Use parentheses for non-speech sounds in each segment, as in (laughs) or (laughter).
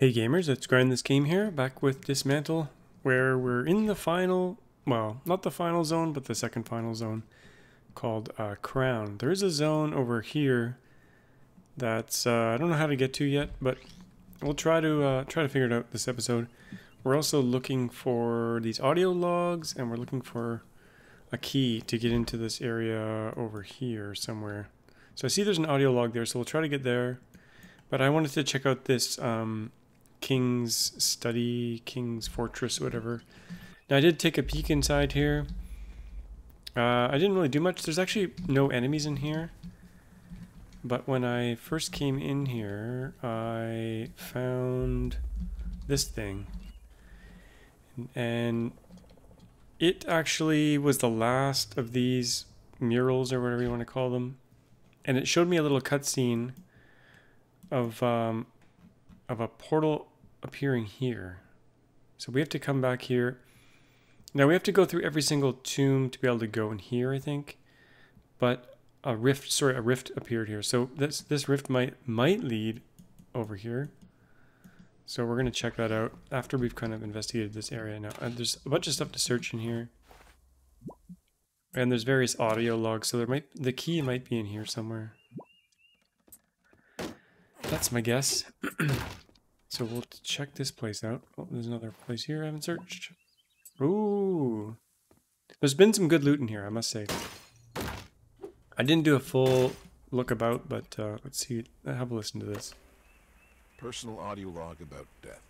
Hey gamers, it's Grind This Game here, back with Dysmantle, where we're in the final, well, not the final zone, but the second final zone, called uh, Crown. There is a zone over here that's, uh, I don't know how to get to yet, but we'll try to, uh, try to figure it out this episode. We're also looking for these audio logs, and we're looking for a key to get into this area over here somewhere. So I see there's an audio log there, so we'll try to get there. But I wanted to check out this um, King's Study, King's Fortress, whatever. Now I did take a peek inside here. Uh, I didn't really do much. There's actually no enemies in here. But when I first came in here, I found this thing. And it actually was the last of these murals or whatever you want to call them. And it showed me a little cutscene of um, of a portal appearing here. So we have to come back here. Now we have to go through every single tomb to be able to go in here, I think. But a rift, sorry, a rift appeared here. So this this rift might might lead over here. So we're gonna check that out after we've kind of investigated this area now. And there's a bunch of stuff to search in here. And there's various audio logs, so there might the key might be in here somewhere. That's my guess. (clears throat) so we'll check this place out. Oh, there's another place here I haven't searched. Ooh. There's been some good loot in here, I must say. I didn't do a full look about, but uh, let's see. Have a listen to this. Personal audio log about death.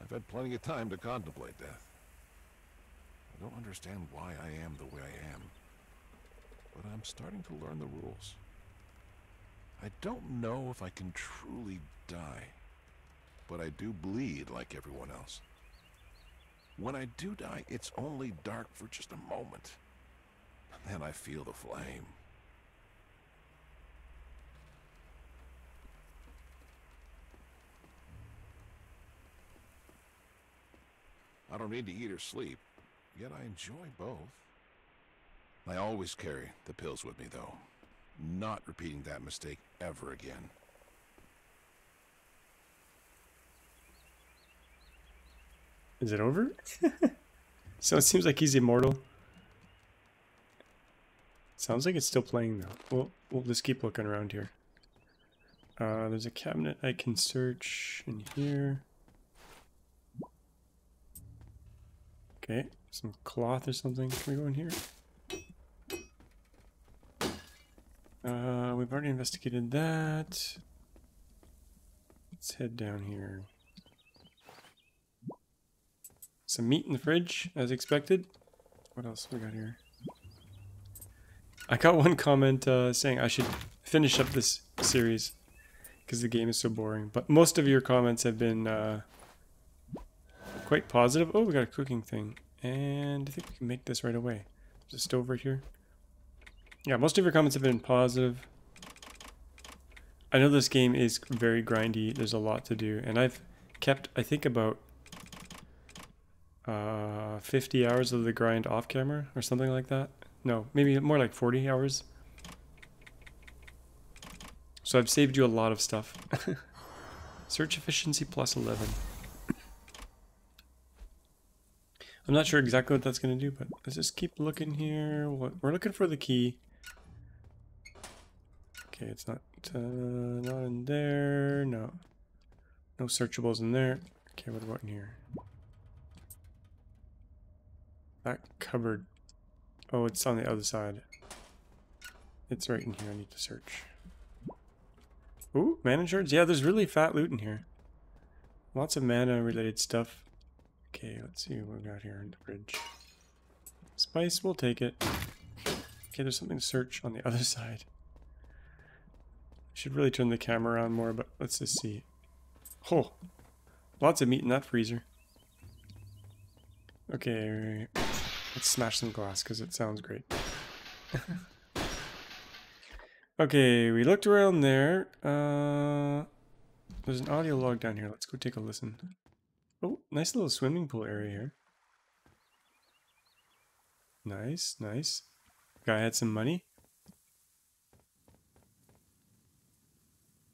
I've had plenty of time to contemplate death. I don't understand why I am the way I am, but I'm starting to learn the rules. I don't know if I can truly die, but I do bleed like everyone else. When I do die, it's only dark for just a moment. And then I feel the flame. I don't need to eat or sleep, yet I enjoy both. I always carry the pills with me, though. Not repeating that mistake ever again. Is it over? (laughs) so it seems like he's immortal. Sounds like it's still playing though. We'll, we'll just keep looking around here. Uh, there's a cabinet I can search in here. Okay, some cloth or something. Can we go in here? Uh, we've already investigated that. Let's head down here. Some meat in the fridge, as expected. What else we got here? I got one comment uh, saying I should finish up this series because the game is so boring. But most of your comments have been uh, quite positive. Oh, we got a cooking thing. And I think we can make this right away. There's a stove right here. Yeah, most of your comments have been positive. I know this game is very grindy. There's a lot to do. And I've kept, I think, about uh, 50 hours of the grind off camera or something like that. No, maybe more like 40 hours. So I've saved you a lot of stuff. (laughs) Search efficiency plus 11. I'm not sure exactly what that's going to do, but let's just keep looking here. What We're looking for the key. Okay, it's not uh, not in there. No, no searchables in there. Okay, what about in here? That cupboard. Oh, it's on the other side. It's right in here. I need to search. Ooh, mana shards. Yeah, there's really fat loot in here. Lots of mana related stuff. Okay, let's see what we got here in the fridge. Spice, we'll take it. Okay, there's something to search on the (laughs) other side. Should really turn the camera around more, but let's just see. Oh, lots of meat in that freezer. Okay, let's smash some glass because it sounds great. (laughs) okay, we looked around there. Uh, there's an audio log down here. Let's go take a listen. Oh, nice little swimming pool area here. Nice, nice. Guy had some money.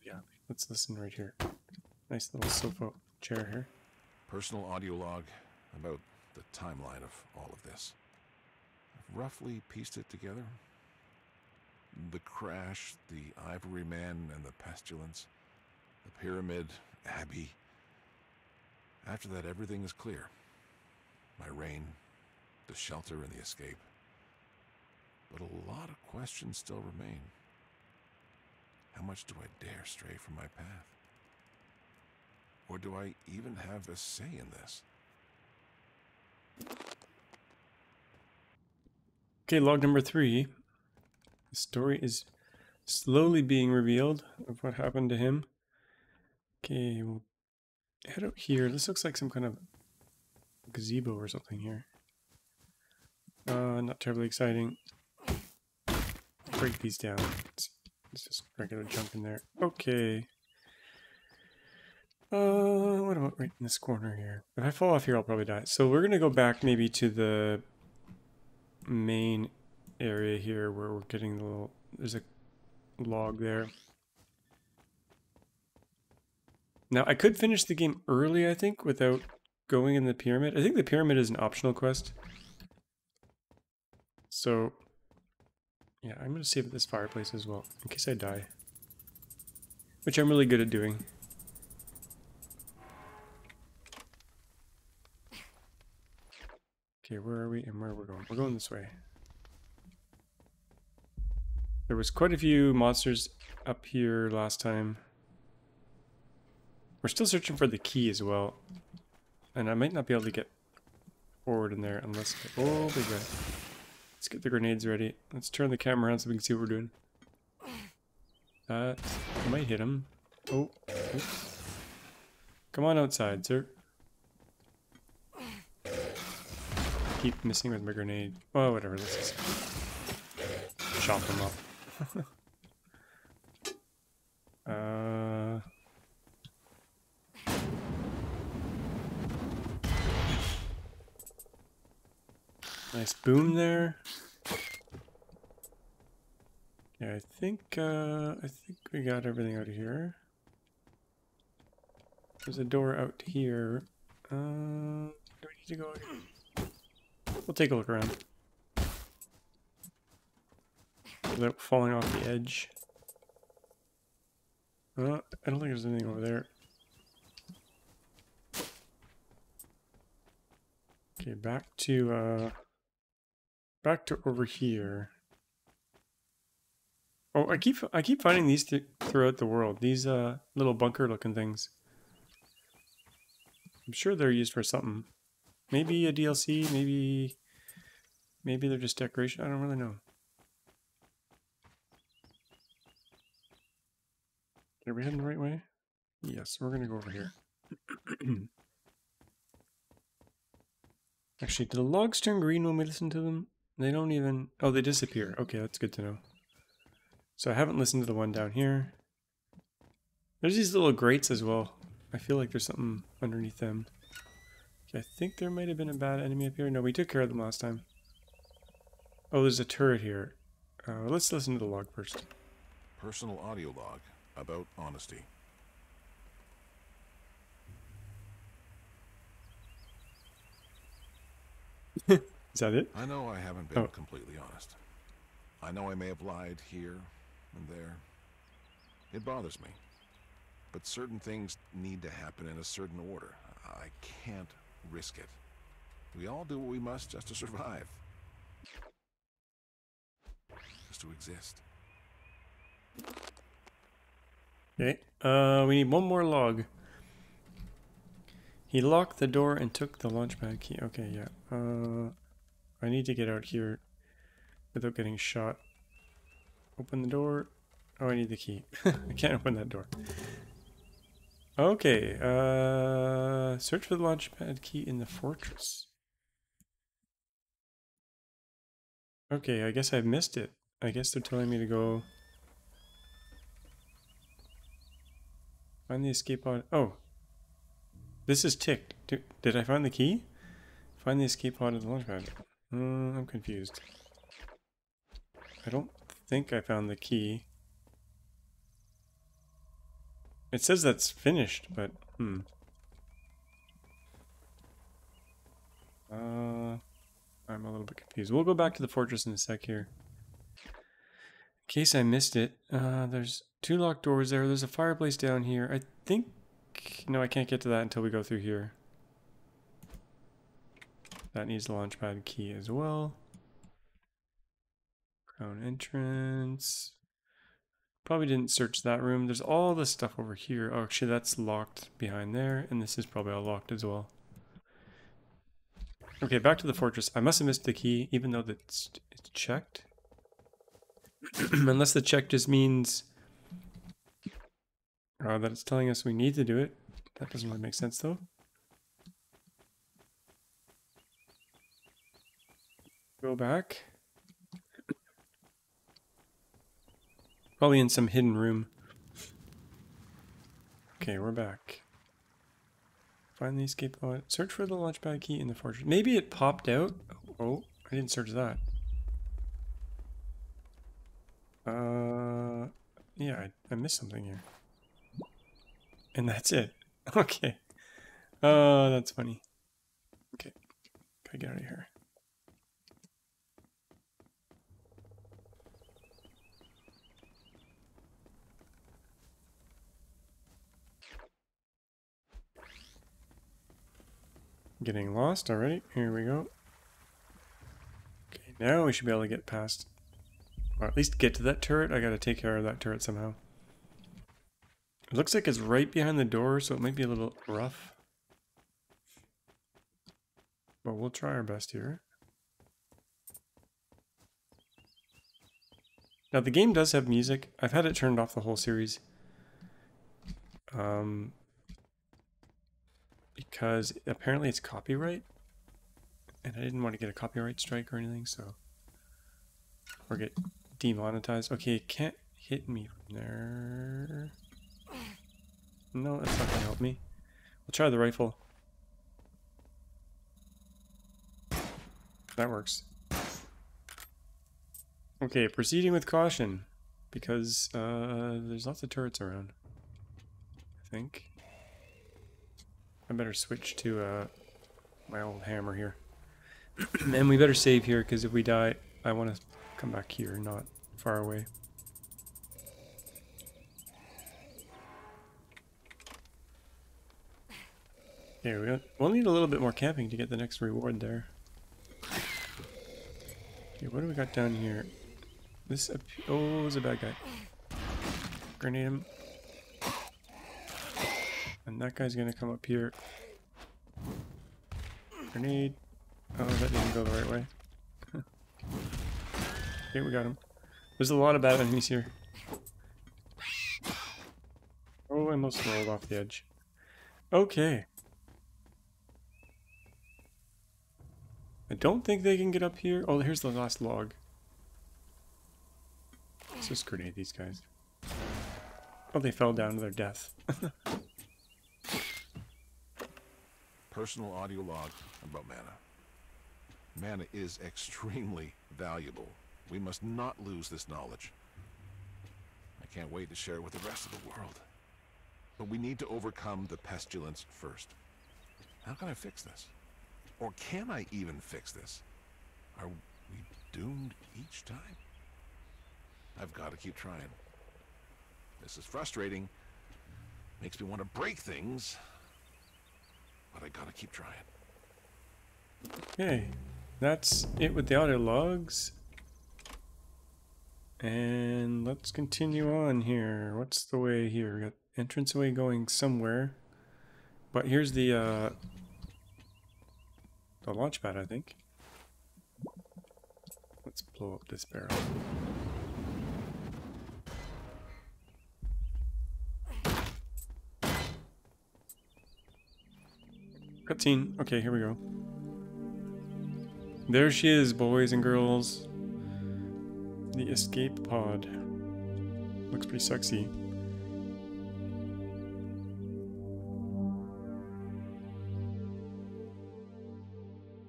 Yeah, let's listen right here. Nice little sofa chair here. Personal audio log about the timeline of all of this. I've roughly pieced it together. The crash, the Ivory Man and the pestilence, the pyramid, Abbey. After that, everything is clear. My reign, the shelter, and the escape. But a lot of questions still remain. How much do I dare stray from my path? Or do I even have a say in this? Okay, log number three. The story is slowly being revealed of what happened to him. Okay, we'll head out here. This looks like some kind of gazebo or something here. Uh, not terribly exciting. Break these down. It's, it's just regular junk in there. Okay. Uh, what about right in this corner here? If I fall off here, I'll probably die. So we're gonna go back maybe to the main area here where we're getting the little. There's a log there. Now I could finish the game early, I think, without going in the pyramid. I think the pyramid is an optional quest. So, yeah, I'm gonna save this fireplace as well in case I die, which I'm really good at doing. Okay, where are we and where we're going? We're going this way. There was quite a few monsters up here last time. We're still searching for the key as well. And I might not be able to get forward in there unless... Oh, big. Let's get the grenades ready. Let's turn the camera around so we can see what we're doing. That might hit him. Oh, oops. Come on outside, sir. Keep missing with my grenade. Oh, whatever. Let's just chop them up. (laughs) uh. Nice boom there. Yeah, I think uh, I think we got everything out of here. There's a door out here. Uh, do we need to go again? We'll take a look around. Without falling off the edge. Uh, I don't think there's anything over there. Okay, back to, uh... Back to over here. Oh, I keep I keep finding these th throughout the world. These uh little bunker looking things. I'm sure they're used for something. Maybe a DLC, maybe maybe they're just decoration. I don't really know. Are we heading the right way? Yes, we're gonna go over here. (clears throat) Actually, do the logs turn green when we listen to them? They don't even... Oh, they disappear. Okay, that's good to know. So I haven't listened to the one down here. There's these little grates as well. I feel like there's something underneath them. I think there might have been a bad enemy up here. No, we took care of them last time. Oh, there's a turret here. Uh, let's listen to the log first. Personal audio log about honesty. (laughs) Is that it? I know I haven't been Oh. completely honest. I know I may have lied here and there. It bothers me. But certain things need to happen in a certain order. I can't risk it. We all do what we must just to survive. Just to exist. Okay. Uh, we need one more log. He locked the door and took the launchpad key. Okay, yeah. Uh, I need to get out here without getting shot. Open the door. Oh, I need the key. (laughs) I can't open that door. Okay. Uh, search for the launchpad key in the fortress. Okay, I guess I missed it. I guess they're telling me to go Find the escape pod. Oh. This is ticked. Did, I find the key? Find the escape pod of the launchpad. Uh, I'm confused. I don't think I found the key. It says that's finished, but hmm. Uh, I'm a little bit confused. We'll go back to the fortress in a sec here. In case I missed it, uh, there's two locked doors there. There's a fireplace down here. I think... No, I can't get to that until we go through here. That needs the launchpad key as well. Crown entrance. Probably didn't search that room. There's all this stuff over here. Oh, actually, that's locked behind there. And this is probably all locked as well. Okay, back to the fortress. I must have missed the key, even though it's, it's checked. (clears throat) Unless the check just means uh, that it's telling us we need to do it. That doesn't really make sense, though. Go back. Probably in some hidden room. Okay, we're back. Find the escape pod. Search for the launchpad key in the fortress. Maybe it popped out. Oh, I didn't search that. Uh, yeah, I, I missed something here. And that's it. (laughs) Okay. Uh, that's funny. Okay. Gotta get out of here. Getting lost already. Here we go. Okay, now we should be able to get past, or at least get to that turret. I gotta take care of that turret somehow. It looks like it's right behind the door, so it might be a little rough. But we'll try our best here. Now the game does have music. I've had it turned off the whole series. Um, because apparently it's copyright. And I didn't want to get a copyright strike or anything, so... Or get demonetized. Okay, it can't hit me from there. No, that's not to help me. We'll try the rifle. That works. Okay, proceeding with caution. Because uh, there's lots of turrets around. I think. I better switch to uh, my old hammer here. (clears throat) and we better save here, because if we die, I want to come back here, not far away. Here we go. We'll need a little bit more camping to get the next reward there. Okay, what do we got down here? This, oh, is a bad guy. Grenade him. And that guy's gonna come up here. Grenade. Oh, that didn't go the right way. (laughs) okay, we got him. There's a lot of bad enemies here. Oh, I almost rolled off the edge. Okay. I don't think they can get up here. Oh, here's the last log. Let's just grenade these guys. Oh, they fell down to their death. (laughs) Personal audio log about mana. Mana is extremely valuable. We must not lose this knowledge. I can't wait to share it with the rest of the world. But we need to overcome the pestilence first. How can I fix this? Or can I even fix this? Are we doomed each time? I've got to keep trying. This is frustrating. Makes me want to break things. But I gotta keep trying. Okay. That's it with the audio logs. And let's continue on here. What's the way here? We got entrance way going somewhere. But here's the uh the launch pad, I think. Let's blow up this barrel. Cutscene. Okay, here we go. There she is, boys and girls. The escape pod. Looks pretty sexy.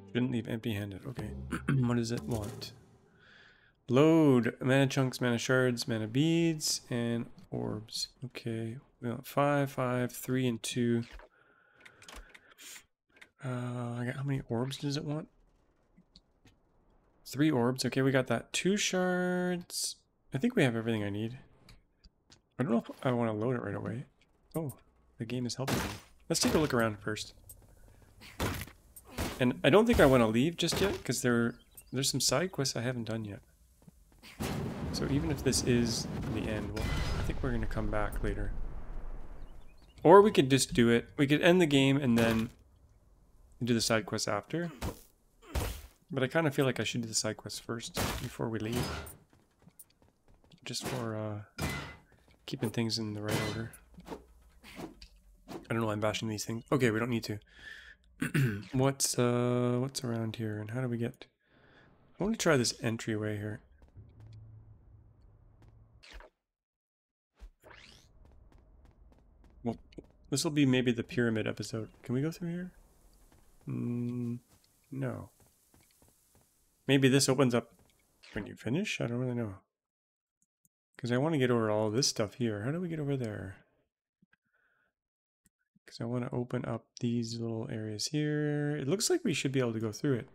Shouldn't leave empty-handed. Okay. (clears throat) what does it want? Load. Mana chunks, mana shards, mana beads, and orbs. Okay. We want five, five, three, and two. Uh, I got how many orbs does it want? Three orbs. Okay, we got that. Two shards. I think we have everything I need. I don't know if I want to load it right away. Oh, the game is helping me. Let's take a look around first. And I don't think I want to leave just yet, because there, there's some side quests I haven't done yet. So even if this is the end, well, I think we're going to come back later. Or we could just do it. We could end the game and then do the side quests after. But I kind of feel like I should do the side quests first before we leave. Just for uh, keeping things in the right order. I don't know why I'm bashing these things. Okay, we don't need to. (clears throat) what's uh what's around here and how do we get I want to try this entryway here. Well, this will be maybe the pyramid episode. Can we go through here? Mm, no. Maybe this opens up when you finish? I don't really know. Because I want to get over all this stuff here. How do we get over there? Because I want to open up these little areas here. It looks like we should be able to go through it.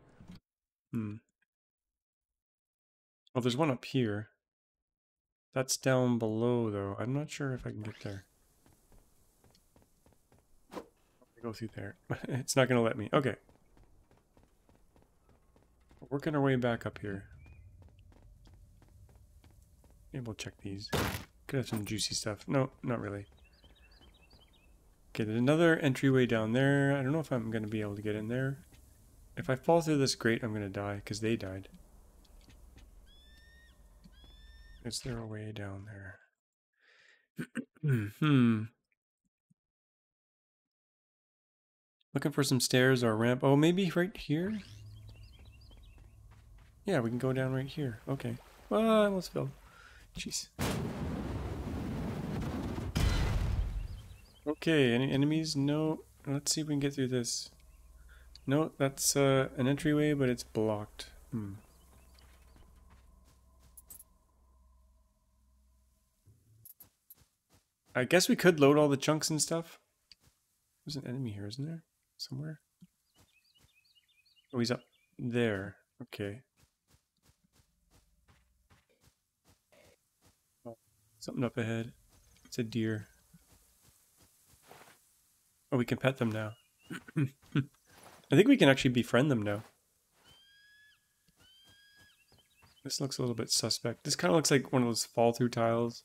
Hmm. Oh, there's one up here. That's down below, though. I'm not sure if I can get there. Go through there. (laughs) it's not going to let me. Okay. Working our way back up here. Maybe we'll check these. Could have some juicy stuff. No, not really. Okay, there's another entryway down there. I don't know if I'm going to be able to get in there. If I fall through this grate, I'm going to die, because they died. Is there a way down there? (clears throat) hmm. Looking for some stairs or ramp. Oh, maybe right here? Yeah, we can go down right here. Okay. Well, I almost fell. Jeez. Okay, any enemies? No. Let's see if we can get through this. No, that's uh, an entryway, but it's blocked. Hmm. I guess we could load all the chunks and stuff. There's an enemy here, isn't there? Somewhere? Oh, he's up there. Okay. Oh, something up ahead. It's a deer. Oh, we can pet them now. (clears throat) I think we can actually befriend them now. This looks a little bit suspect. This kind of looks like one of those fall through tiles.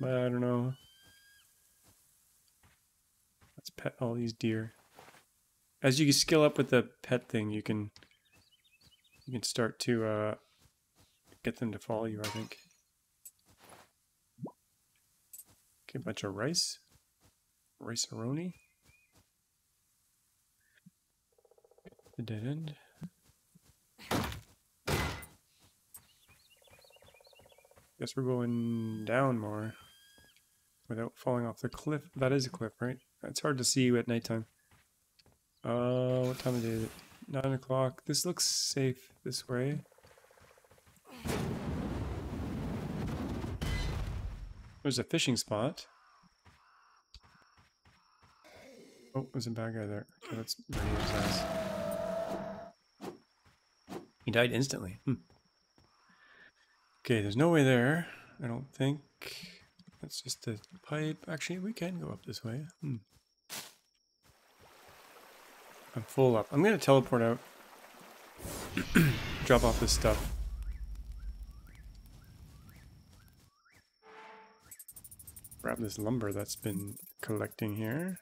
But I don't know. Let's pet all these deer. As you skill up with the pet thing, you can you can start to uh, get them to follow you, I think. Okay, a bunch of rice. Rice-a-roni. The dead end. Guess we're going down more without falling off the cliff. That is a cliff, right? It's hard to see you at nighttime. Uh, what time is it? Nine o'clock. This looks safe this way. There's a fishing spot. Oh, there's a bad guy there. Okay, let's ass. He died instantly. Hmm. Okay, there's no way there. I don't think. That's just a pipe. Actually, we can go up this way. Hmm. I'm full up. I'm to teleport out. (clears throat) Drop off this stuff. Grab this lumber that's been collecting here.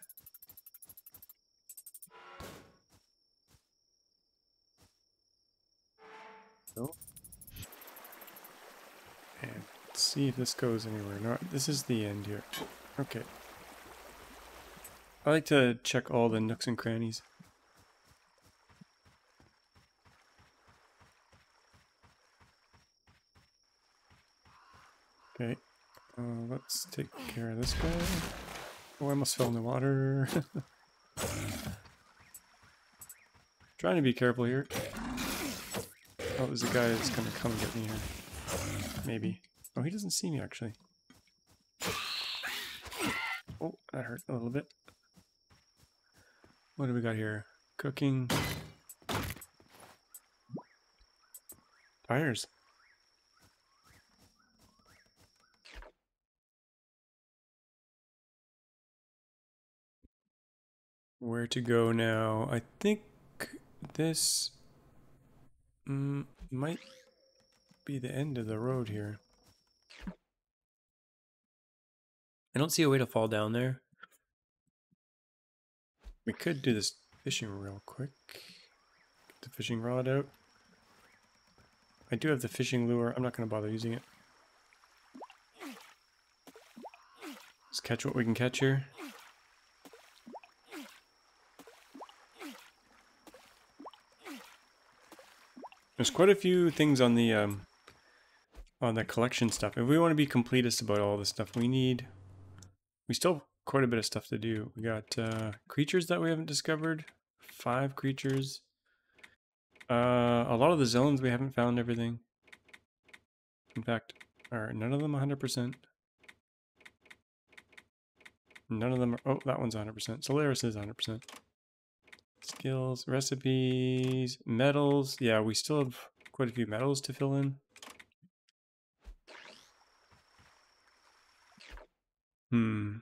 So. And see if this goes anywhere. No, this is the end here. Okay. I like to check all the nooks and crannies. Okay, uh, let's take care of this guy. Oh, I almost fell in the water. (laughs) Trying to be careful here. Oh, there's a guy that's gonna come get me here. Maybe. Oh, he doesn't see me actually. Oh, that hurt a little bit. What do we got here? Cooking. Tires. Where to go now? I think this mm, might be the end of the road here. I don't see a way to fall down there. We could do this fishing real quick. Get the fishing rod out. I do have the fishing lure. I'm not going to bother using it. Let's catch what we can catch here. There's quite a few things on the um, on the collection stuff. If we want to be completist about all this stuff, we need we still have quite a bit of stuff to do. We got uh, creatures that we haven't discovered. Five creatures. Uh, a lot of the zones we haven't found everything. In fact, are none of them 100%. None of them are, oh, that one's 100%. Solaris is 100%. Skills, recipes, metals. Yeah, we still have quite a few metals to fill in. Hmm.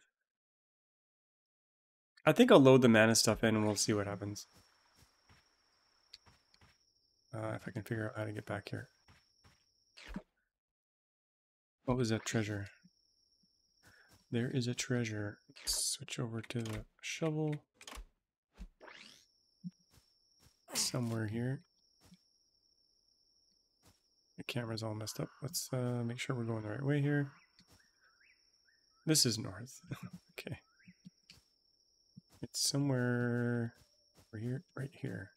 I think I'll load the mana stuff in and we'll see what happens. Uh, if I can figure out how to get back here. What was that treasure? There is a treasure. Let's switch over to the shovel. Somewhere here. The camera's all messed up. Let's uh, make sure we're going the right way here. This is north. (laughs) okay. It's somewhere over here, right here.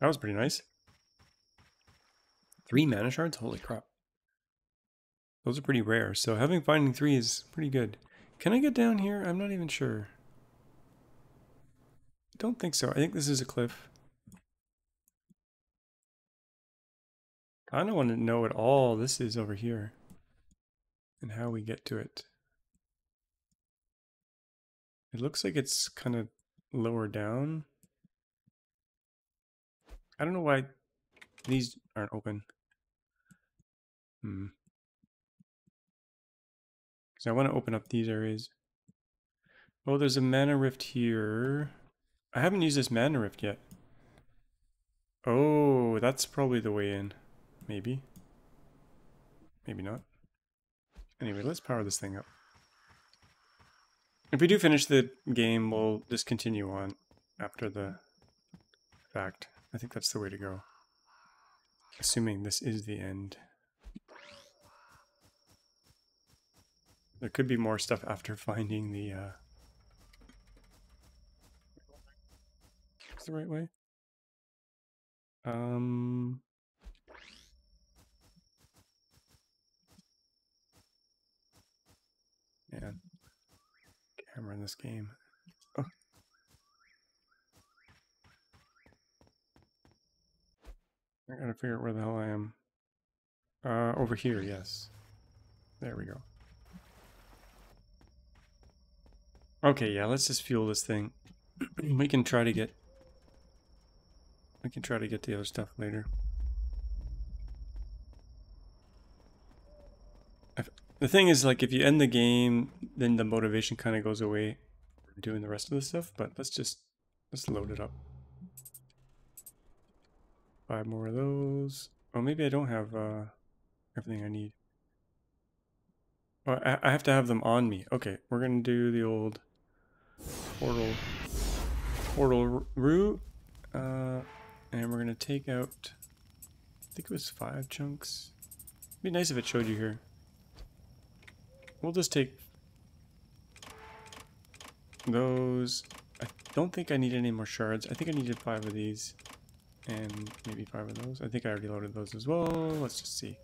That was pretty nice. Three mana shards? Holy crap. Those are pretty rare, so having finding three is pretty good. Can I get down here? I'm not even sure. Don't think so. I think this is a cliff. I don't want to know what all this is over here and how we get to it. It looks like it's kind of lower down. I don't know why these aren't open. Hmm. Because I want to open up these areas. Oh, there's a mana rift here. I haven't used this mana rift yet. Oh, that's probably the way in. Maybe. Maybe not. Anyway, let's power this thing up. If we do finish the game, we'll just continue on after the fact. I think that's the way to go. Assuming this is the end. There could be more stuff after (laughs) finding the, uh... The right way? Um... Man. Camera in this game. Oh. I gotta figure out where the hell I am. Uh, over here, yes. There we go. Okay, yeah, let's just fuel this thing. (clears throat) we can try to get... We can try to get the other stuff later. The thing is, like, if you end the game, then the motivation kind of goes away for doing the rest of the stuff, but let's just, let's load it up. Five more of those. Oh, maybe I don't have uh, everything I need. Oh, I, I have to have them on me. Okay, we're going to do the old portal, portal route. Uh, and we're going to take out, I think it was five chunks. It'd be nice if it showed you here. We'll just take those. I don't think I need any more shards. I think I needed five of these and maybe five of those. I think I already loaded those as well. Let's just see.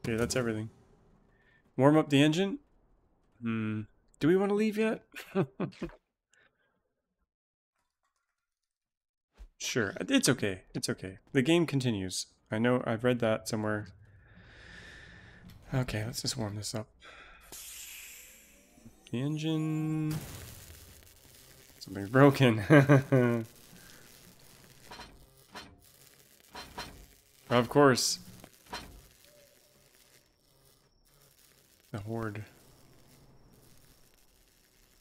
Okay, that's everything. Warm up the engine? Hmm. Do we want to leave yet? (laughs) sure. Uh, it's okay. It's okay. The game continues. I know I've read that somewhere. Okay, let's just warm this up. The engine... Something's broken. (laughs) of course. The horde.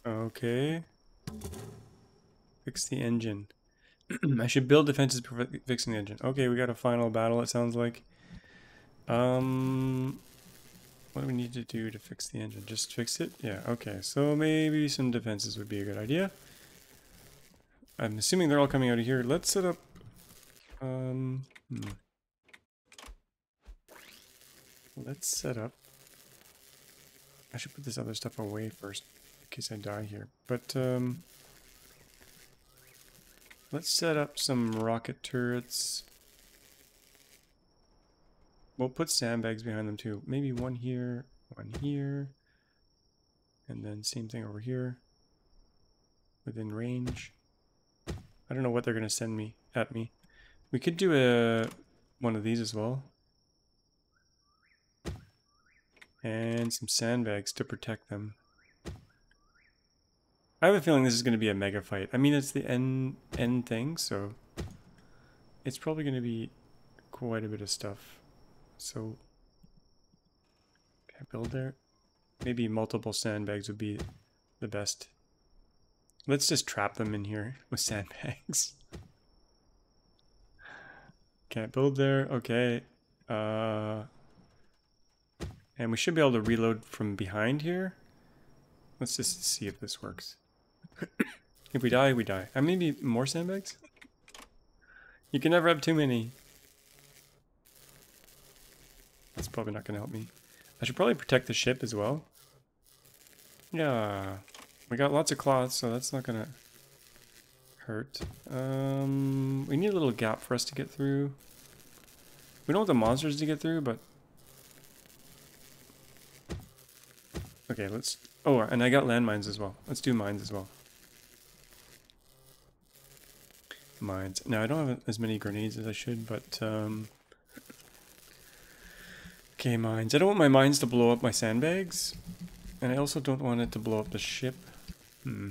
Okay. Fix the engine. (clears throat) I should build defenses for fixing the engine. Okay, we got a final battle, it sounds like. Um, what do we need to do to fix the engine? Just fix it? Yeah, okay. So maybe some defenses would be a good idea. I'm assuming they're all coming out of here. Let's set up... Um, hmm. Let's set up... I should put this other stuff away first, in case I die here. But, um... Let's set up some rocket turrets. We'll put sandbags behind them too. Maybe one here, one here. And then same thing over here. Within range. I don't know what they're going to send me at me. We could do a one of these as well. And some sandbags to protect them. I have a feeling this is going to be a mega fight. I mean, it's the end, end thing, so... It's probably going to be quite a bit of stuff. So... Can I build there? Maybe multiple sandbags would be the best. Let's just trap them in here (laughs) with sandbags. Can't build there. Okay. Uh, and we should be able to reload from behind here. Let's just see if this works. (coughs) if we die, we die. And maybe more sandbags? You can never have too many. That's probably not going to help me. I should probably protect the ship as well. Yeah. We got lots of cloth, so that's not gonna hurt. Um, we need a little gap for us to get through. We don't want the monsters to get through, but... Okay, let's... Oh, and I got landmines as well. Let's do mines as well. Mines. Now, I don't have as many grenades as I should, but... Um... Okay, mines. I don't want my mines to blow up my sandbags. And I also don't want it to blow up the ship. Hmm.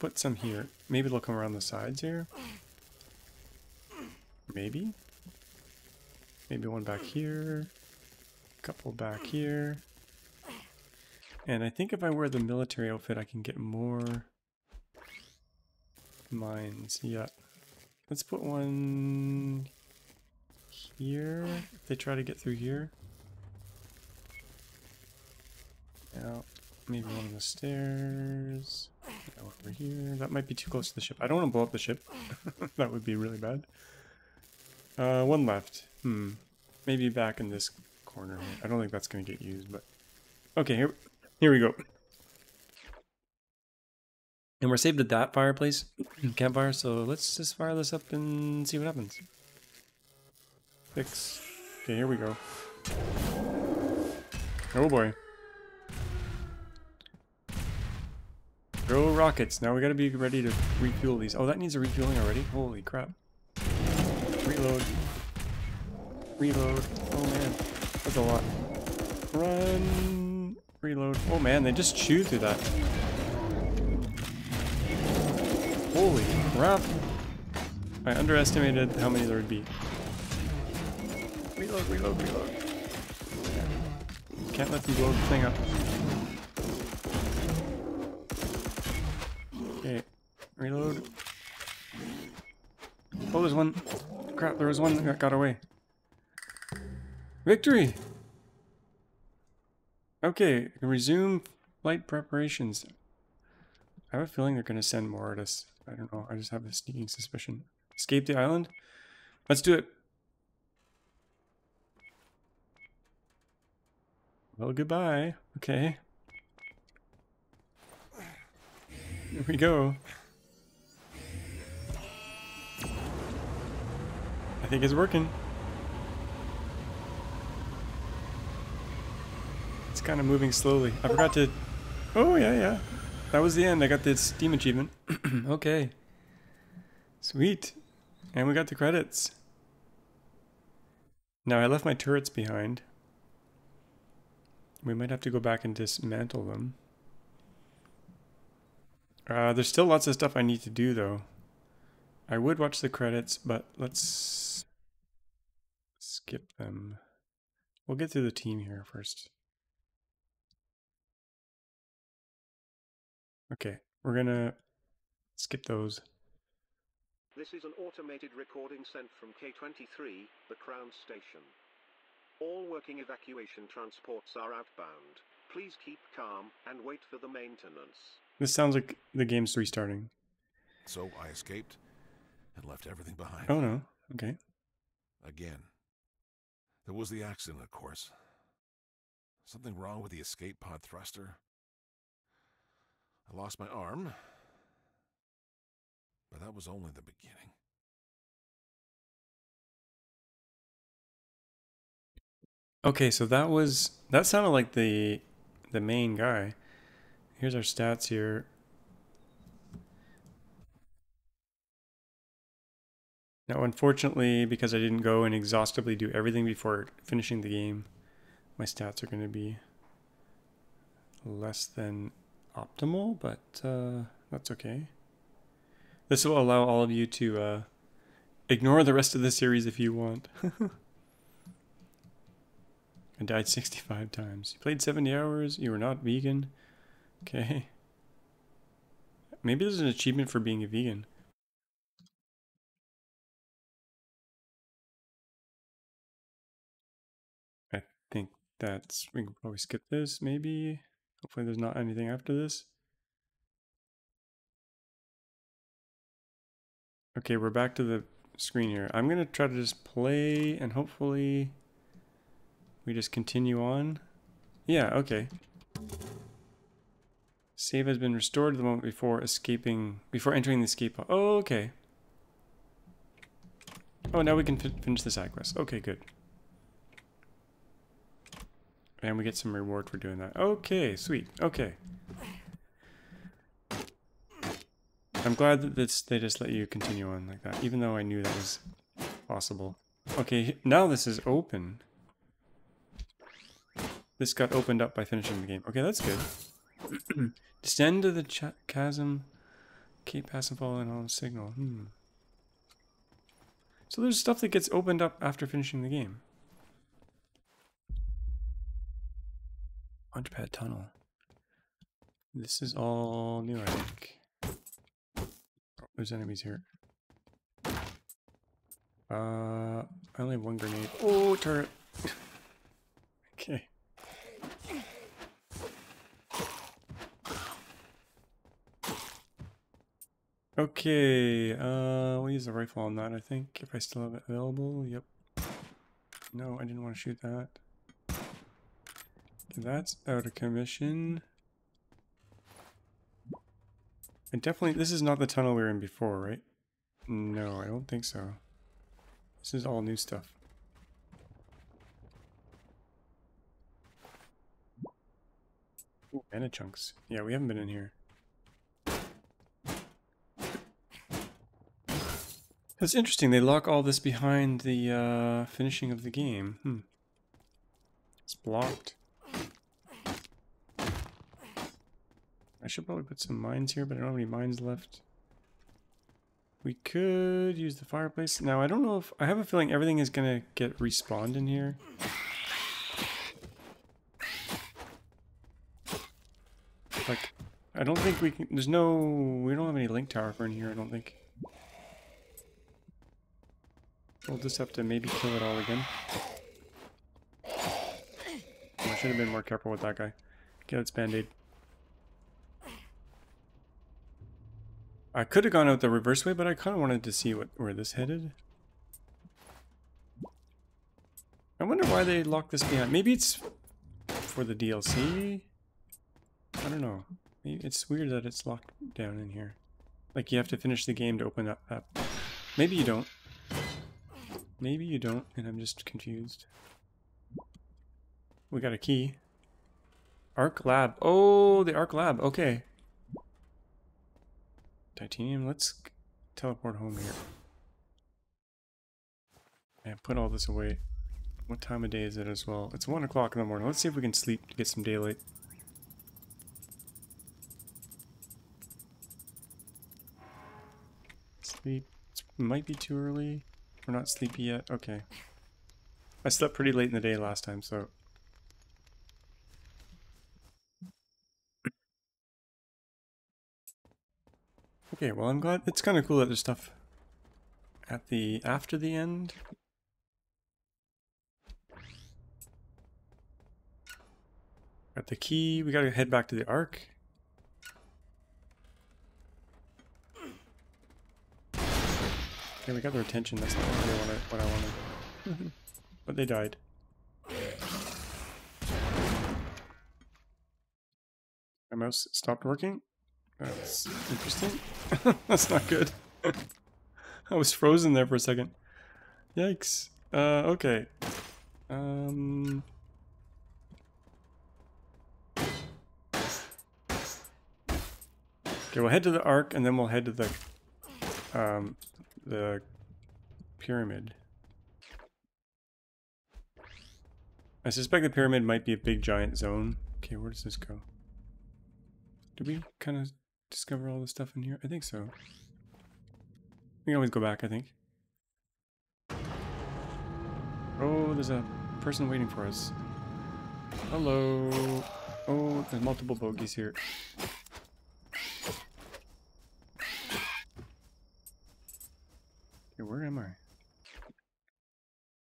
Put some here. Maybe they'll come around the sides here. Maybe. Maybe one back here. A couple back here. And I think if I wear the military outfit, I can get more mines. Yeah. Let's put one here. If they try to get through here. Now, Maybe one on the stairs. over here. That might be too close to the ship. I don't want to blow up the ship. (laughs) that would be really bad. Uh, one left. Hmm. Maybe back in this corner. I don't think that's going to get used, but... Okay, here, here we go. And we're saved at that fireplace, (clears throat) campfire, so let's just fire this up and see what happens. Fix. Okay, here we go. Oh boy. Go rockets. Now we gotta be ready to refuel these. Oh, that needs a refueling already? Holy crap. Reload. Reload. Oh man. That's a lot. Run. Reload. Oh man, they just chew through that. Holy crap. I underestimated how many there would be. Reload, reload, reload. Can't let them blow the thing up. Okay, reload. Oh, there's one. Crap, there was one that got away. Victory! Okay, resume flight preparations. I have a feeling they're going to send more at us. I don't know. I just have a sneaking suspicion. Escape the island? Let's do it. Well, goodbye. Okay. Here we go. I think it's working. It's kind of moving slowly. I forgot to... Oh, yeah, yeah. That was the end. I got the Steam achievement. (clears throat) okay. Sweet. And we got the credits. Now, I left my turrets behind. We might have to go back and dismantle them. Uh, there's still lots of stuff I need to do though. I would watch the credits, but let's skip them. We'll get through the team here first. Okay, we're gonna skip those. This is an automated recording sent from K23, the Crown Station. All working evacuation transports are outbound. Please keep calm and wait for the maintenance. This sounds like the game's restarting. So I escaped and left everything behind. Oh no, okay. Again. There was the accident, of course. Something wrong with the escape pod thruster. I lost my arm. But that was only the beginning. Okay, so that was that sounded like the the main guy. Here's our stats here. Now, unfortunately, because I didn't go and exhaustively do everything before finishing the game, my stats are going to be less than optimal, but uh, that's okay. This will allow all of you to uh, ignore the rest of the series if you want. (laughs) I died 65 times. You played 70 hours. You were not vegan. Okay. Maybe there's an achievement for being a vegan. I think that's... We can probably skip this, maybe. Hopefully there's not anything after this. Okay, we're back to the screen here. I'm going to try to just play and hopefully we just continue on. Yeah, okay. Save has been restored to the moment before escaping, before entering the escape pod. Oh, okay. Oh, now we can finish the side quest. Okay, good. And we get some reward for doing that. Okay, sweet. Okay. I'm glad that this, they just let you continue on like that, even though I knew that was possible. Okay, now this is open. This got opened up by finishing the game. Okay, that's good. (clears throat) Descend to the chasm, keep pass and fall and on signal. Hmm. So there's stuff that gets opened up after finishing the game. Launchpad tunnel. This is all new, I think. There's enemies here. Uh, I only have one grenade. Oh, turret. (laughs) okay. Okay, uh, we'll use the rifle on that, I think, if I still have it available. Yep. No, I didn't want to shoot that. That's out of commission. And definitely, this is not the tunnel we were in before, right? No, I don't think so. This is all new stuff. Mana chunks. Yeah, we haven't been in here. That's interesting. They lock all this behind the uh, finishing of the game. Hmm. It's blocked. I should probably put some mines here, but I don't have any mines left. We could use the fireplace. Now, I don't know if... I have a feeling everything is going to get respawned in here. Like, I don't think we can... There's no... We don't have any link tower for in here, I don't think. We'll just have to maybe kill it all again. Oh, I should have been more careful with that guy. Okay, let's band-aid. I could have gone out the reverse way, but I kind of wanted to see what where this headed. I wonder why they locked this behind. Maybe it's for the DLC? I don't know. It's weird that it's locked down in here. Like you have to finish the game to open up. up. Maybe you don't. Maybe you don't, and I'm just confused. We got a key. Ark Lab. Oh, the Ark Lab. Okay. Titanium, let's teleport home here. And put all this away. What time of day is it as well? It's 1 o'clock in the morning. Let's see if we can sleep to get some daylight. Sleep. It might be too early. We're not sleepy yet. Okay. I slept pretty late in the day last time, so... Okay, well I'm glad... It's kind of cool that there's stuff at the... after the end. Got the key. We gotta head back to the Ark. Okay, we got their attention. That's not really what I, what I wanted. (laughs) but they died. My mouse stopped working. That's interesting. (laughs) That's not good. (laughs) I was frozen there for a second. Yikes. Uh, okay. Um... Okay, we'll head to the Ark and then we'll head to the um, the pyramid. I suspect the pyramid might be a big giant zone. Okay, where does this go? Do we kind of discover all the stuff in here? I think so. We can always go back, I think. Oh, there's a person waiting for us. Hello. Oh, there's multiple bogies here. Okay, where am I?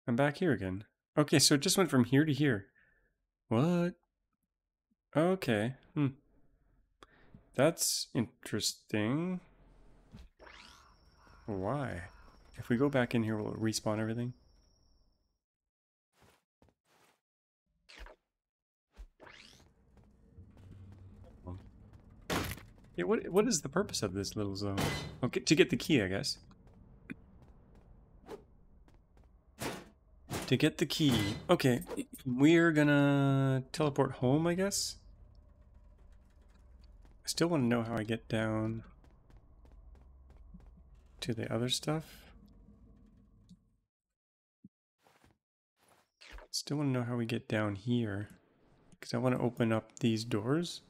I'm back here again. Okay, so it just went from here to here. What? Okay. Hmm. That's interesting. Why? If we go back in here, will it respawn everything? Yeah, what what is the purpose of this little zone? Okay, to get the key, I guess. To get the key. Okay, we're gonna teleport home, I guess? I still want to know how I get down to the other stuff. Still want to know how we get down here. Because I want to open up these doors.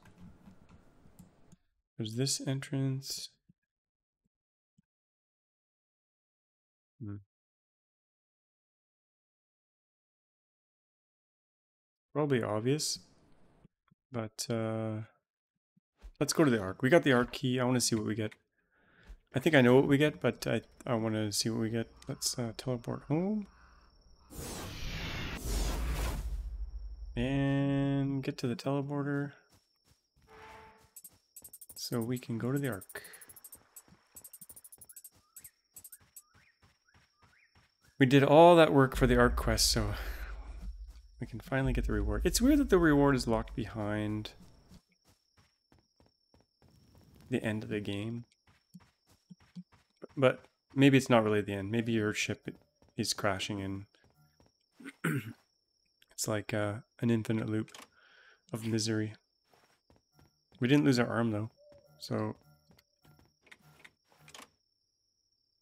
There's this entrance. Hmm. Probably obvious. But, uh... Let's go to the Ark. We got the Ark key. I want to see what we get. I think I know what we get, but I, I want to see what we get. Let's uh, teleport home. And get to the teleporter. So we can go to the Ark. We did all that work for the Ark quest, so we can finally get the reward. It's weird that the reward is locked behind the end of the game. But maybe it's not really the end. Maybe your ship is crashing and (clears throat) it's like uh, an infinite loop of misery. We didn't lose our arm though, so...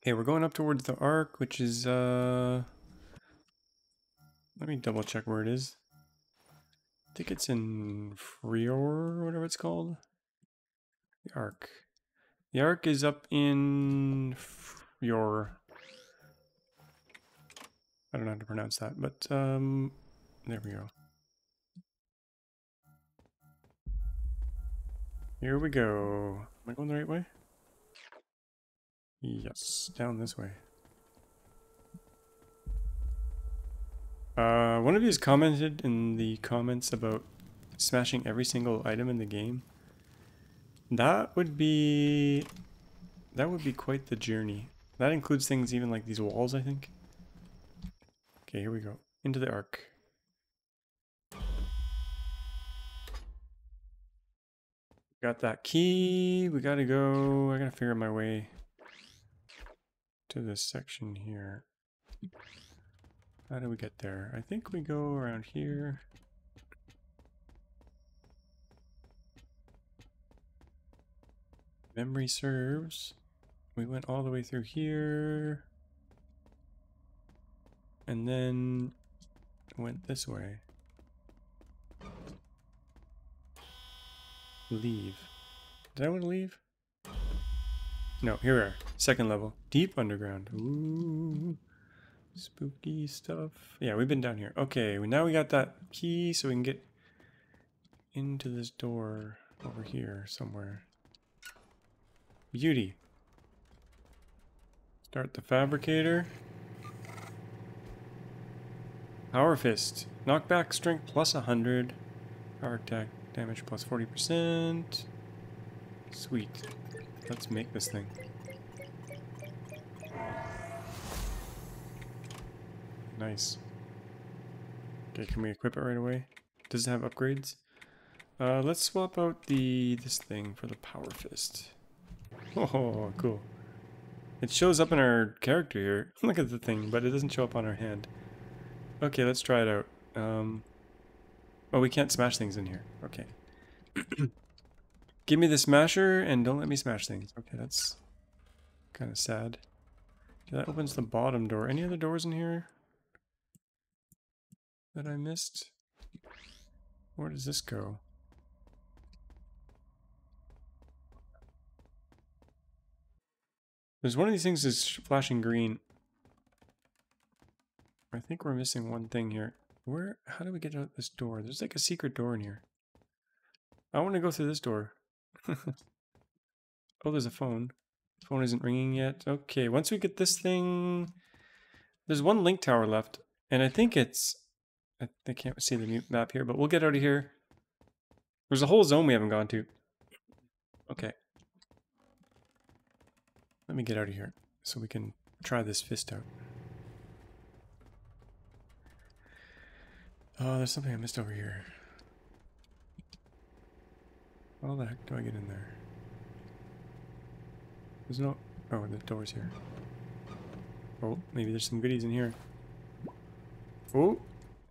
Okay, we're going up towards the Ark, which is, uh... Let me double check where it is. I think it's in Frior, or whatever it's called. The Ark. The Ark is up in your. I don't know how to pronounce that, but um, there we go. Here we go. Am I going the right way? Yes, down this way. Uh, one of you has commented in the comments about smashing every single item in the game. That would be... That would be quite the journey. That includes things even like these walls, I think. Okay, here we go. Into the Ark. Got that key. We gotta go. I gotta figure out my way to this section here. How do we get there? I think we go around here. Memory serves, we went all the way through here. And then went this way. Leave. Did I want to leave? No, here we are. Second level. Deep underground. Ooh. Spooky stuff. Yeah, we've been down here. Okay, now we got that key so we can get into this door over here somewhere. Beauty. Start the fabricator. Power Fist. Knockback strength plus 100. Power attack damage plus 40%. Sweet. Let's make this thing. Nice. Okay, can we equip it right away? Does it have upgrades? Uh, let's swap out the this thing for the Power Fist. Oh, cool. It shows up in our character here. (laughs) Look at the thing, but it doesn't show up on our hand. Okay, let's try it out. Um, oh, we can't smash things in here. Okay. (clears throat) Give me the smasher and don't let me smash things. Okay, that's kind of sad. Okay, that opens the bottom door. Any other doors in here that I missed? Where does this go? There's one of these things is flashing green. I think we're missing one thing here. Where, how do we get out this door? There's like a secret door in here. I want to go through this door. (laughs) oh, there's a phone. Phone isn't ringing yet. Okay, once we get this thing... There's one link tower left, and I think it's... I, I can't see the map here, but we'll get out of here. There's a whole zone we haven't gone to. Okay. Let me get out of here so we can try this fist out. Oh, there's something I missed over here. How the heck do I get in there? There's no... Oh, the door's here. Oh, maybe there's some goodies in here. Oh,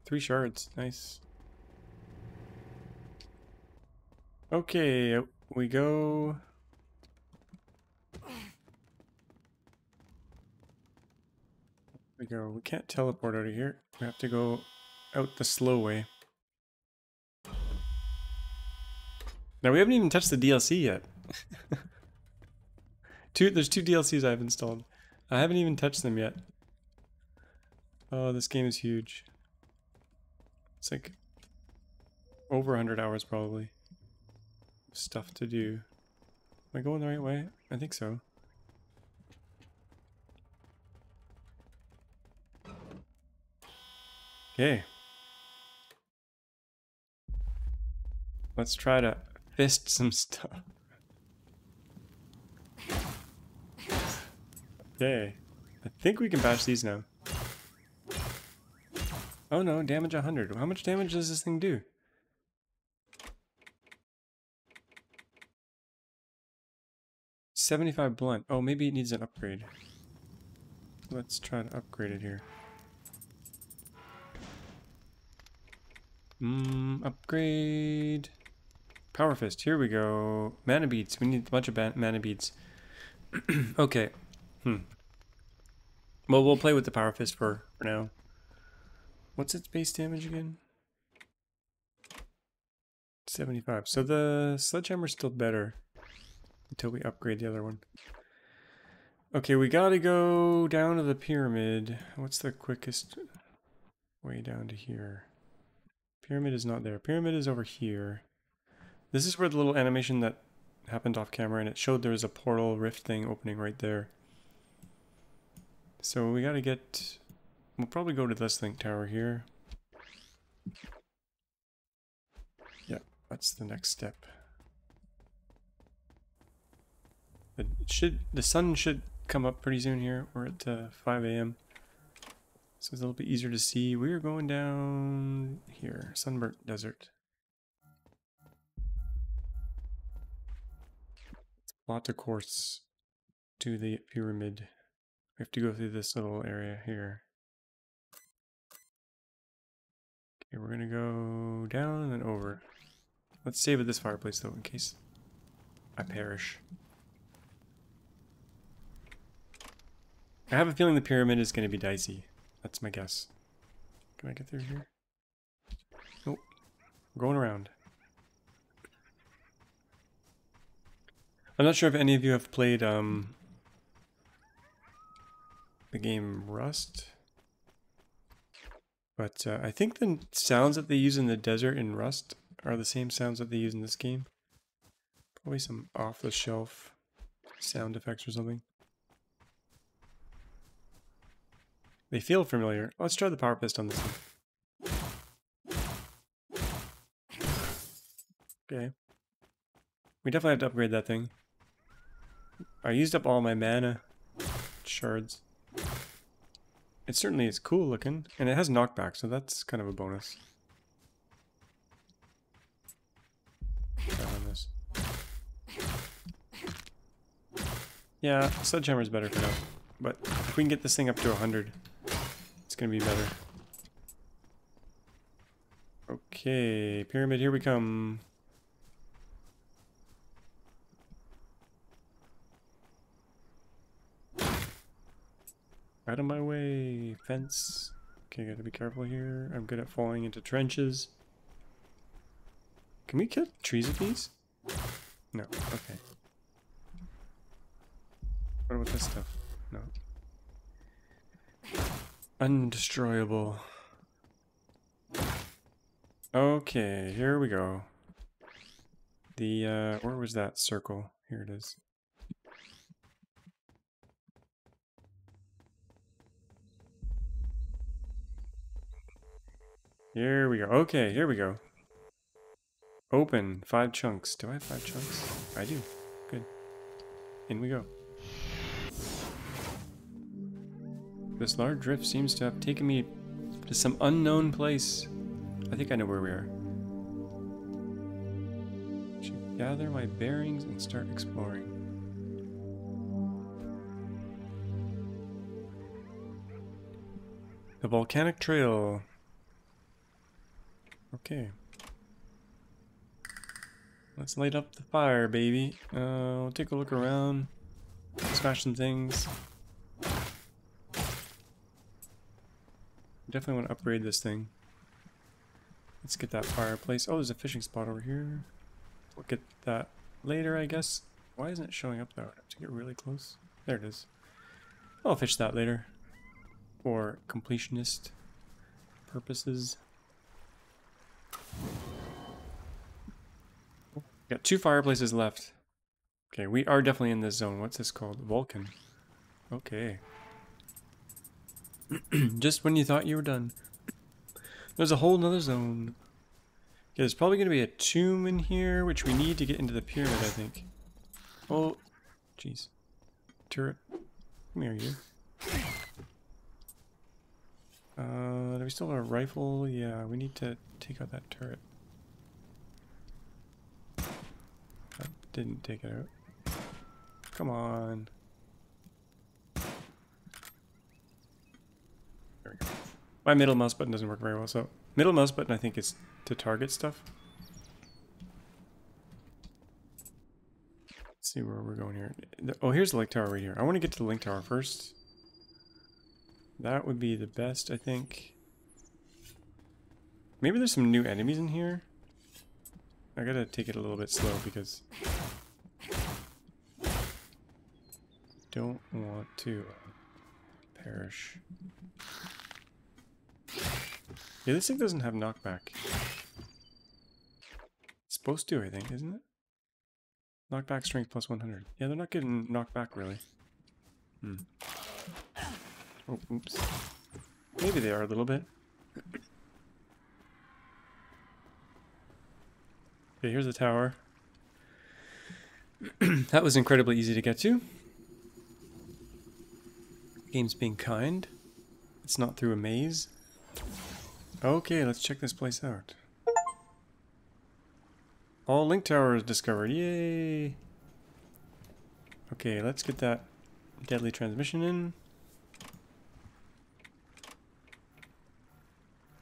three shards. Nice. Okay, we go... We go. We can't teleport out of here. We have to go out the slow way. Now we haven't even touched the DLC yet. (laughs) two, there's two DLCs I've installed. I haven't even touched them yet. Oh, this game is huge. It's like over 100 hours probably. Stuff to do. Am I going the right way? I think so. Okay. Let's try to fist some stuff. Okay. I think we can bash these now. Oh no, damage 100. How much damage does this thing do? Seventy-five blunt. Oh, maybe it needs an upgrade. Let's try to upgrade it here. Mmm, upgrade. Power Fist, here we go. Mana beads, we need a bunch of mana beads. (clears throat) okay, hmm. Well, we'll play with the Power Fist for, for now. What's its base damage again? 75. So the Sledgehammer's still better until we upgrade the other one. Okay, we gotta go down to the pyramid. What's the quickest way down to here? Pyramid is not there. Pyramid is over here. This is where the little animation that happened off camera and it showed there was a portal rift thing opening right there. So we gotta get... We'll probably go to this link tower here. Yeah, that's the next step. It should the sun should come up pretty soon here. We're at uh, 5 a.m. So it's a little bit easier to see. We are going down here, Sunburnt Desert. plot a course to the pyramid. We have to go through this little area here. Okay, we're gonna go down and then over. Let's save at this fireplace though, in case I perish. I have a feeling the pyramid is gonna be dicey. That's my guess. Can I get through here? We're going around. I'm not sure if any of you have played um, the game Rust. But uh, I think the sounds that they use in the desert in Rust are the same sounds that they use in this game. Probably some off-the-shelf sound effects or something. They feel familiar. Let's try the power fist on this one. Okay. We definitely have to upgrade that thing. I used up all my mana shards. It certainly is cool looking, and it has knockback, so that's kind of a bonus. Yeah, Sledgehammer is better for now, but if we can get this thing up to 100, it's gonna be better. Okay, pyramid, here we come. Out of my way, fence. Okay, gotta be careful here. I'm good at falling into trenches. Can we kill trees with these? No, okay. What about this stuff? No. Undestroyable. Okay, here we go. The, uh, where was that circle? Here it is. Here we go. Okay, here we go. Open. Five chunks. Do I have five chunks? I do. Good. In we go. This large rift seems to have taken me to some unknown place. I think I know where we are. Should gather my bearings and start exploring. The volcanic trail. Okay. Let's light up the fire, baby. Uh, we'll take a look around. Smash some things. Definitely want to upgrade this thing. Let's get that fireplace. Oh, there's a fishing spot over here. We'll get that later, I guess. Why isn't it showing up though? I have to get really close. There it is. I'll fish that later. For completionist purposes. Got two fireplaces left. Okay, we are definitely in this zone. What's this called? Vulcan. Okay. (clears throat) Just when you thought you were done. There's a whole nother zone. Okay, there's probably going to be a tomb in here, which we need to get into the pyramid, I think. Oh, jeez. Turret. Come here, you. Uh, do we still have a rifle? Yeah, we need to take out that turret. That didn't take it out. Come on. There we go. My middle mouse button doesn't work very well, so middle mouse button I think is to target stuff. Let's see where we're going here. Oh, here's the link tower right here. I want to get to the link tower first. That would be the best, I think. Maybe there's some new enemies in here. I gotta take it a little bit slow because don't want to perish. Yeah, this thing doesn't have knockback. It's supposed to, I think, isn't it? Knockback strength plus 100. Yeah, they're not getting knocked back, really. Hmm. Oh, oops. Maybe they are a little bit. Okay, here's the tower. (clears throat) that was incredibly easy to get to. Game's being kind. It's not through a maze. Okay, let's check this place out. All link towers discovered. Yay! Okay, let's get that deadly transmission in.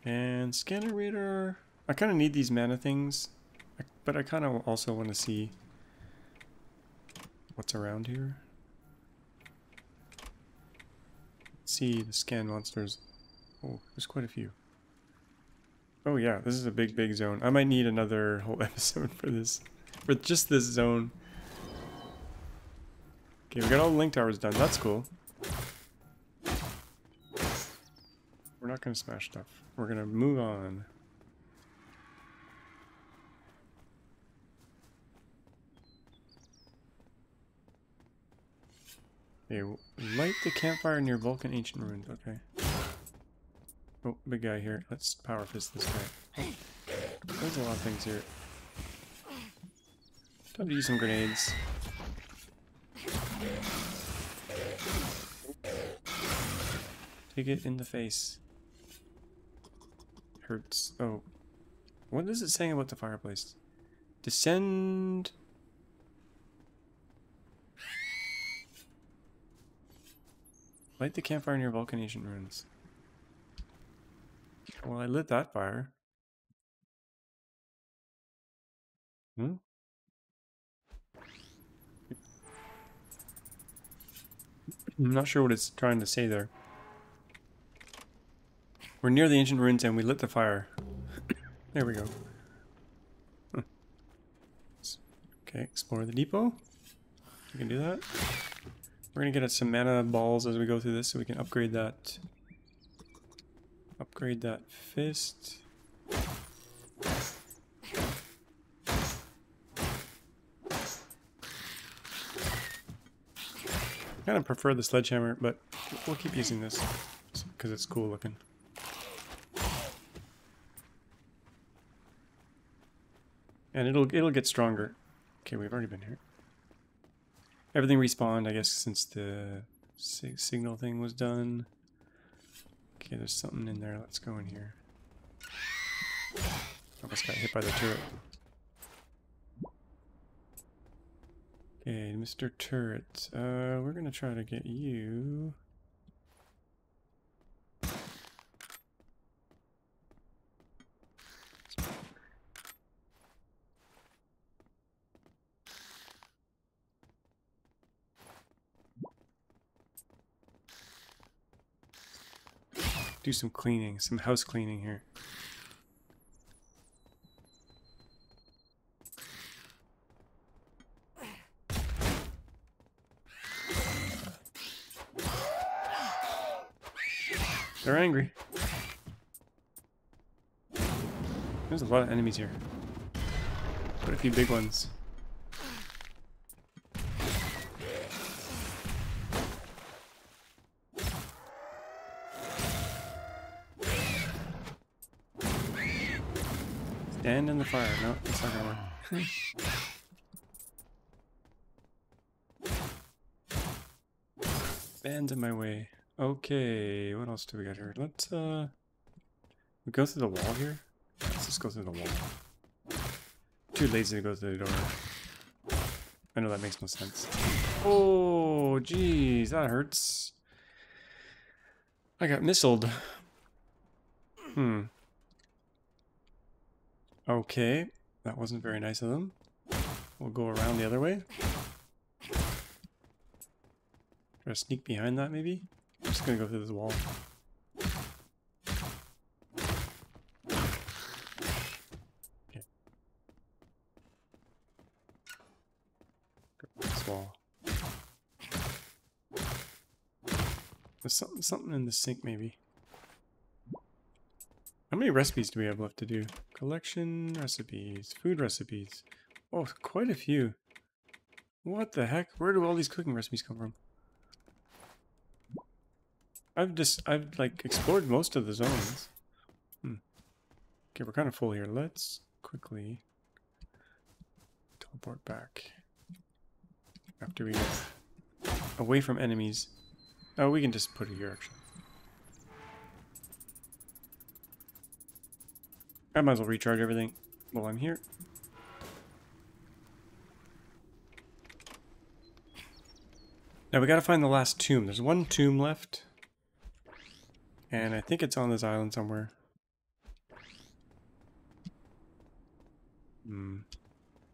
And scanner radar. I kind of need these mana things, but I kind of also want to see what's around here. See the scan monsters. Oh, there's quite a few. Oh yeah, this is a big, big zone. I might need another (laughs) whole episode for this. For just this zone. Okay, we got all the link towers done. That's cool. We're not gonna smash stuff. We're gonna move on. Okay, light the campfire near Vulcan Ancient Ruins. Okay. Oh, big guy here. Let's power fist this guy. There's a lot of things here. Time to use some grenades. Take it in the face. Hurts. Oh. What is it saying about the fireplace? Descend. Light the campfire near Vulcan Ancient Ruins. Well, I lit that fire. Hmm? I'm not sure what it's trying to say there. We're near the ancient ruins and we lit the fire. (coughs) there we go. Huh. Okay, explore the depot. We can do that. We're gonna get us some mana balls as we go through this so we can upgrade that. Upgrade that fist. kind of prefer the sledgehammer, but we'll keep using this because it's cool looking. And it'll it'll get stronger. Okay, we've already been here. Everything respawned, I guess, since the sig signal thing was done. Okay, there's something in there. Let's go in here. Almost got hit by the turret. Okay, Mr. Turret. Uh, we're gonna try to get you. Do some cleaning, some house cleaning here. They're angry. There's a lot of enemies here. Quite a few big ones. Stand in the fire. No, it's not gonna work. (laughs) Bands in my way. Okay, what else do we got here? Let's, uh... We go through the wall here? Let's just go through the wall. Too lazy to go through the door. I know that makes no sense. Oh, jeez, that hurts. I got missiled. Hmm. Okay, that wasn't very nice of them. We'll go around the other way. Try to sneak behind that, maybe? I'm just gonna go through this wall. Okay. This wall. There's something, something in the sink, maybe. How many recipes do we have left to do? Collection recipes, food recipes. Oh, quite a few. What the heck? Where do all these cooking recipes come from? I've just, I've like explored most of the zones. Hmm. Okay, we're kind of full here. Let's quickly teleport back. After we get away from enemies. Oh, we can just put it here actually. I might as well recharge everything while I'm here. Now we gotta find the last tomb. There's one tomb left. And I think it's on this island somewhere. Hmm.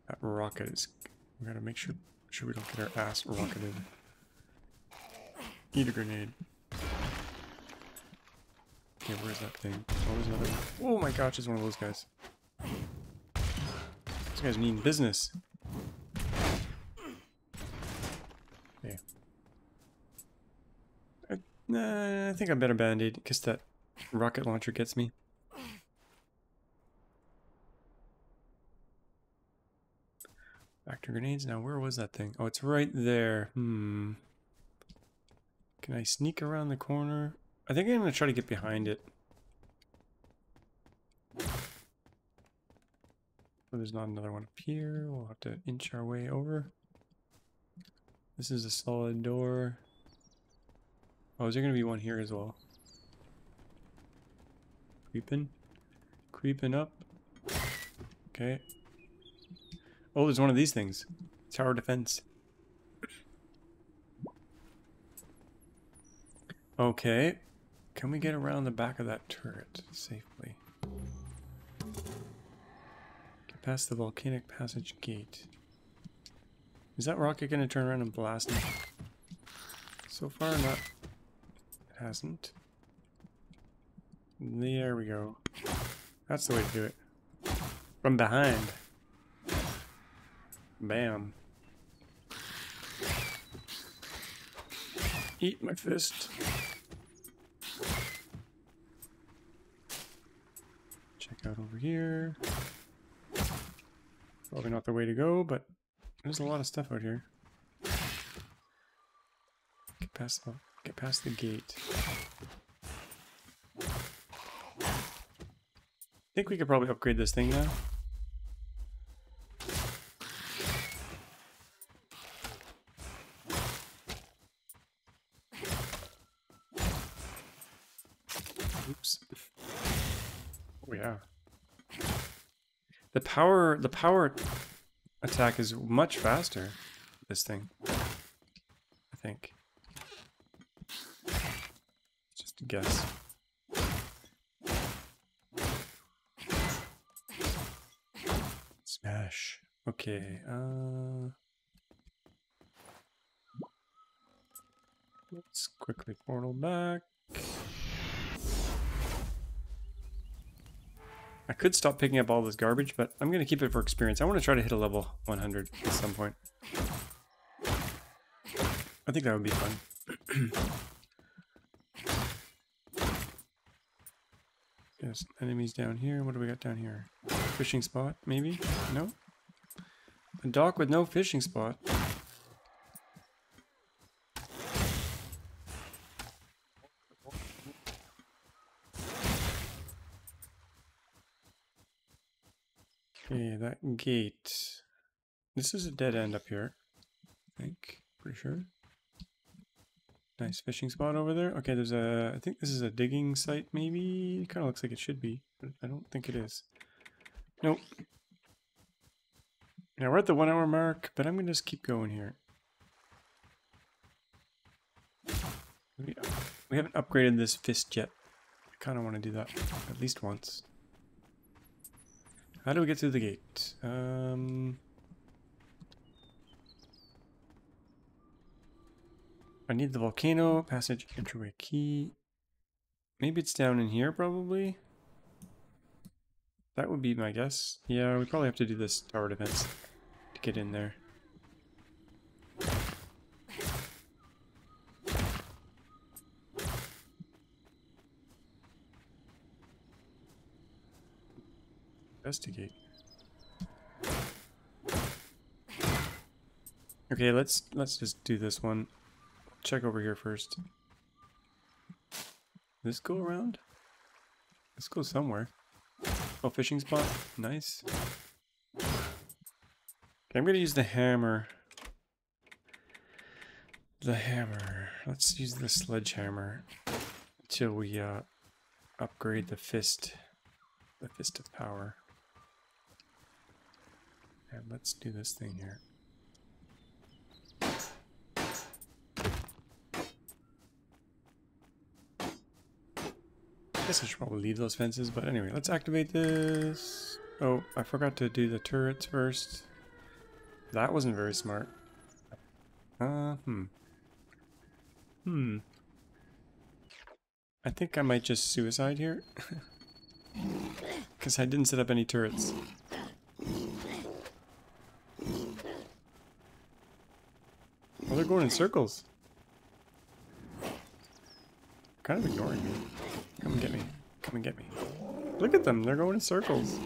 That rocket is... We gotta make sure, sure we don't get our ass rocketed. Eat a grenade. Okay, where's that thing? Oh, another one. Oh my gosh, it's one of those guys. These guys mean business. Okay. I, I think I better band-aid, because that rocket launcher gets me. Factor grenades. Now, where was that thing? Oh, it's right there. Hmm. Can I sneak around the corner? I think I'm going to try to get behind it. Oh, there's not another one up here. We'll have to inch our way over. This is a solid door. Oh, is there going to be one here as well? Creeping. Creeping up. Okay. Oh, there's one of these things. Tower defense. Okay. Can we get around the back of that turret safely? Get past the volcanic passage gate. Is that rocket going to turn around and blast me? So far, not. It hasn't. There we go. That's the way to do it. From behind. Bam. Eat my fist. Check out over here. Probably not the way to go, but there's a lot of stuff out here. Get past the, get past the gate. I think we could probably upgrade this thing now. Oops. Oh yeah. The power the power attack is much faster. This thing. I think. Just a guess. Smash. Okay, uh Let's quickly portal back. Could stop picking up all this garbage, but I'm going to keep it for experience. I want to try to hit a level 100 at some point. I think that would be fun. (clears throat) Yes, enemies down here. What do we got down here? Fishing spot, maybe? No? A dock with no fishing spot. Gate. This is a dead end up here. I think. Pretty sure. Nice fishing spot over there. Okay, there's a... I think this is a digging site, maybe? It kind of looks like it should be, but I don't think it is. Nope. Now we're at the one hour mark, but I'm going to just keep going here. We, we haven't upgraded this fist yet. I kind of want to do that at least once. How do we get through the gate? Um, I need the volcano, passage, entryway key. Maybe it's down in here, probably? That would be my guess. Yeah, we probably have to do this tower defense to get in there. Investigate. Okay, let's let's just do this one. Check over here first. This go around? Let's go somewhere. Oh, fishing spot. Nice. Okay, I'm gonna use the hammer. The hammer. Let's use the sledgehammer until we uh, upgrade the fist. The fist of power. Let's do this thing here. I guess I should probably leave those fences, but anyway, let's activate this. Oh, I forgot to do the turrets first. That wasn't very smart. Uh, hmm. Hmm. I think I might just suicide here. (laughs) Because I didn't set up any turrets. Oh, they're going in circles. Kind of ignoring me. Come and get me. Come and get me. Look at them, they're going in circles.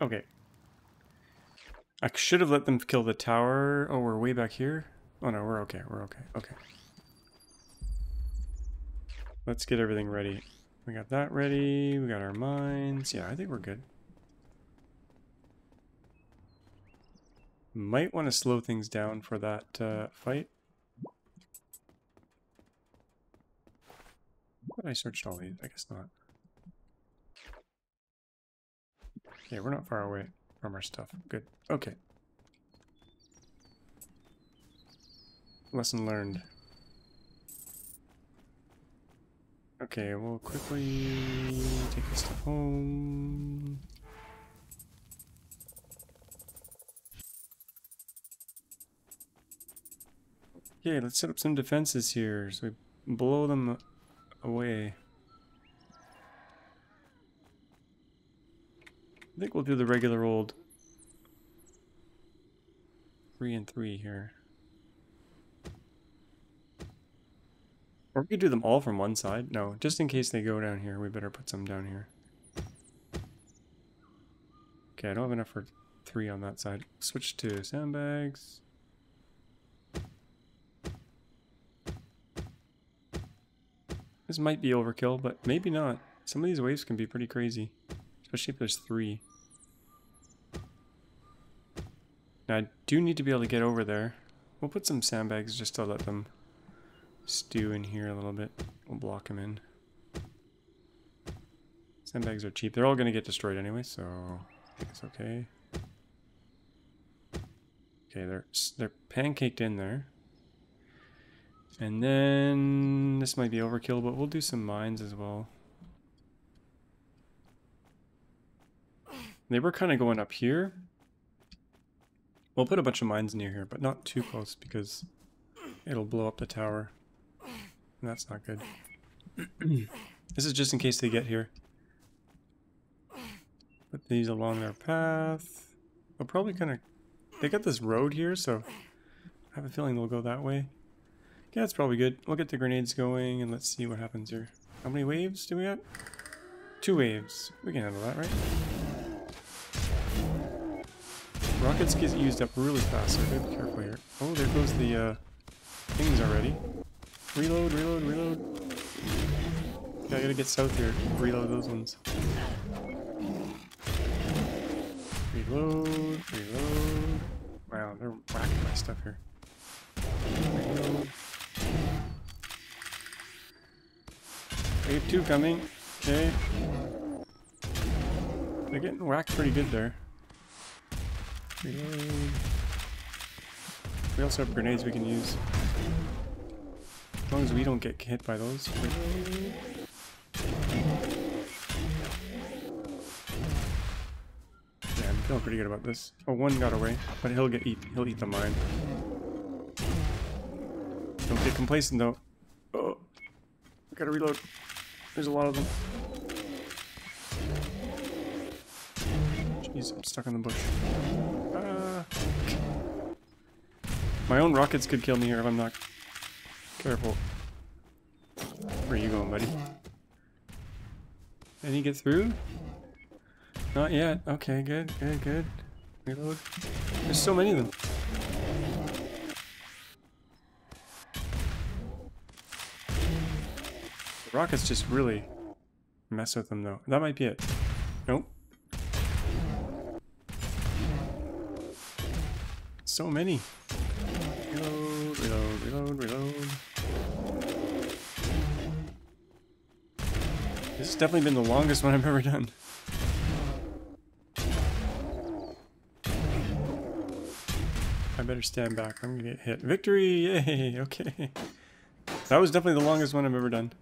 Okay. I should have let them kill the tower. Oh, we're way back here? Oh no, we're okay, we're okay, okay. Let's get everything ready. We got that ready, we got our mines. Yeah, I think we're good. Might want to slow things down for that uh, fight. But I searched all these, I guess not. Okay, we're not far away from our stuff. Good. Okay. Lesson learned. Okay, we'll quickly take this stuff home. Okay, let's set up some defenses here so we blow them away. I think we'll do the regular old three and three here. Or we could do them all from one side. No, just in case they go down here, we better put some down here. Okay, I don't have enough for three on that side. Switch to sandbags. This might be overkill, but maybe not. Some of these waves can be pretty crazy. Especially if there's three. Now I do need to be able to get over there. We'll put some sandbags just to let them stew in here a little bit. We'll block them in. Sandbags are cheap. They're all going to get destroyed anyway, so I think it's okay. Okay, they're they're pancaked in there. And then this might be overkill, but we'll do some mines as well. They were kind of going up here. We'll put a bunch of mines near here, but not too close because it'll blow up the tower. And that's not good. (clears throat) this is just in case they get here. Put these along their path. They'll probably kind of... They got this road here, so I have a feeling they'll go that way. Yeah, that's probably good. We'll get the grenades going and let's see what happens here. How many waves do we got? Two waves. We can handle that, right? Rockets get used up really fast, so be careful here. Oh, there goes the uh, things already. Reload, reload, reload. Yeah, I gotta get south here. Reload those ones. Reload, reload. Wow, they're whacking my stuff here. Wave 2 coming. Okay. They're getting whacked pretty good there. We also have grenades we can use. As long as we don't get hit by those. Yeah, I'm feeling pretty good about this. Oh, one got away, but he'll get eat. He'll eat the mine. Don't get complacent though. Oh, I gotta reload. There's a lot of them. Jeez, I'm stuck in the bush. Ah. My own rockets could kill me here if I'm not careful. Where are you going, buddy? He get through? Not yet. Okay, good, good, good. Reload. There's so many of them. Rockets just really mess with them, though. That might be it. Nope. So many. Reload, reload, reload, reload. This has definitely been the longest one I've ever done. I better stand back. I'm gonna get hit. Victory! Yay! Okay. That was definitely the longest one I've ever done.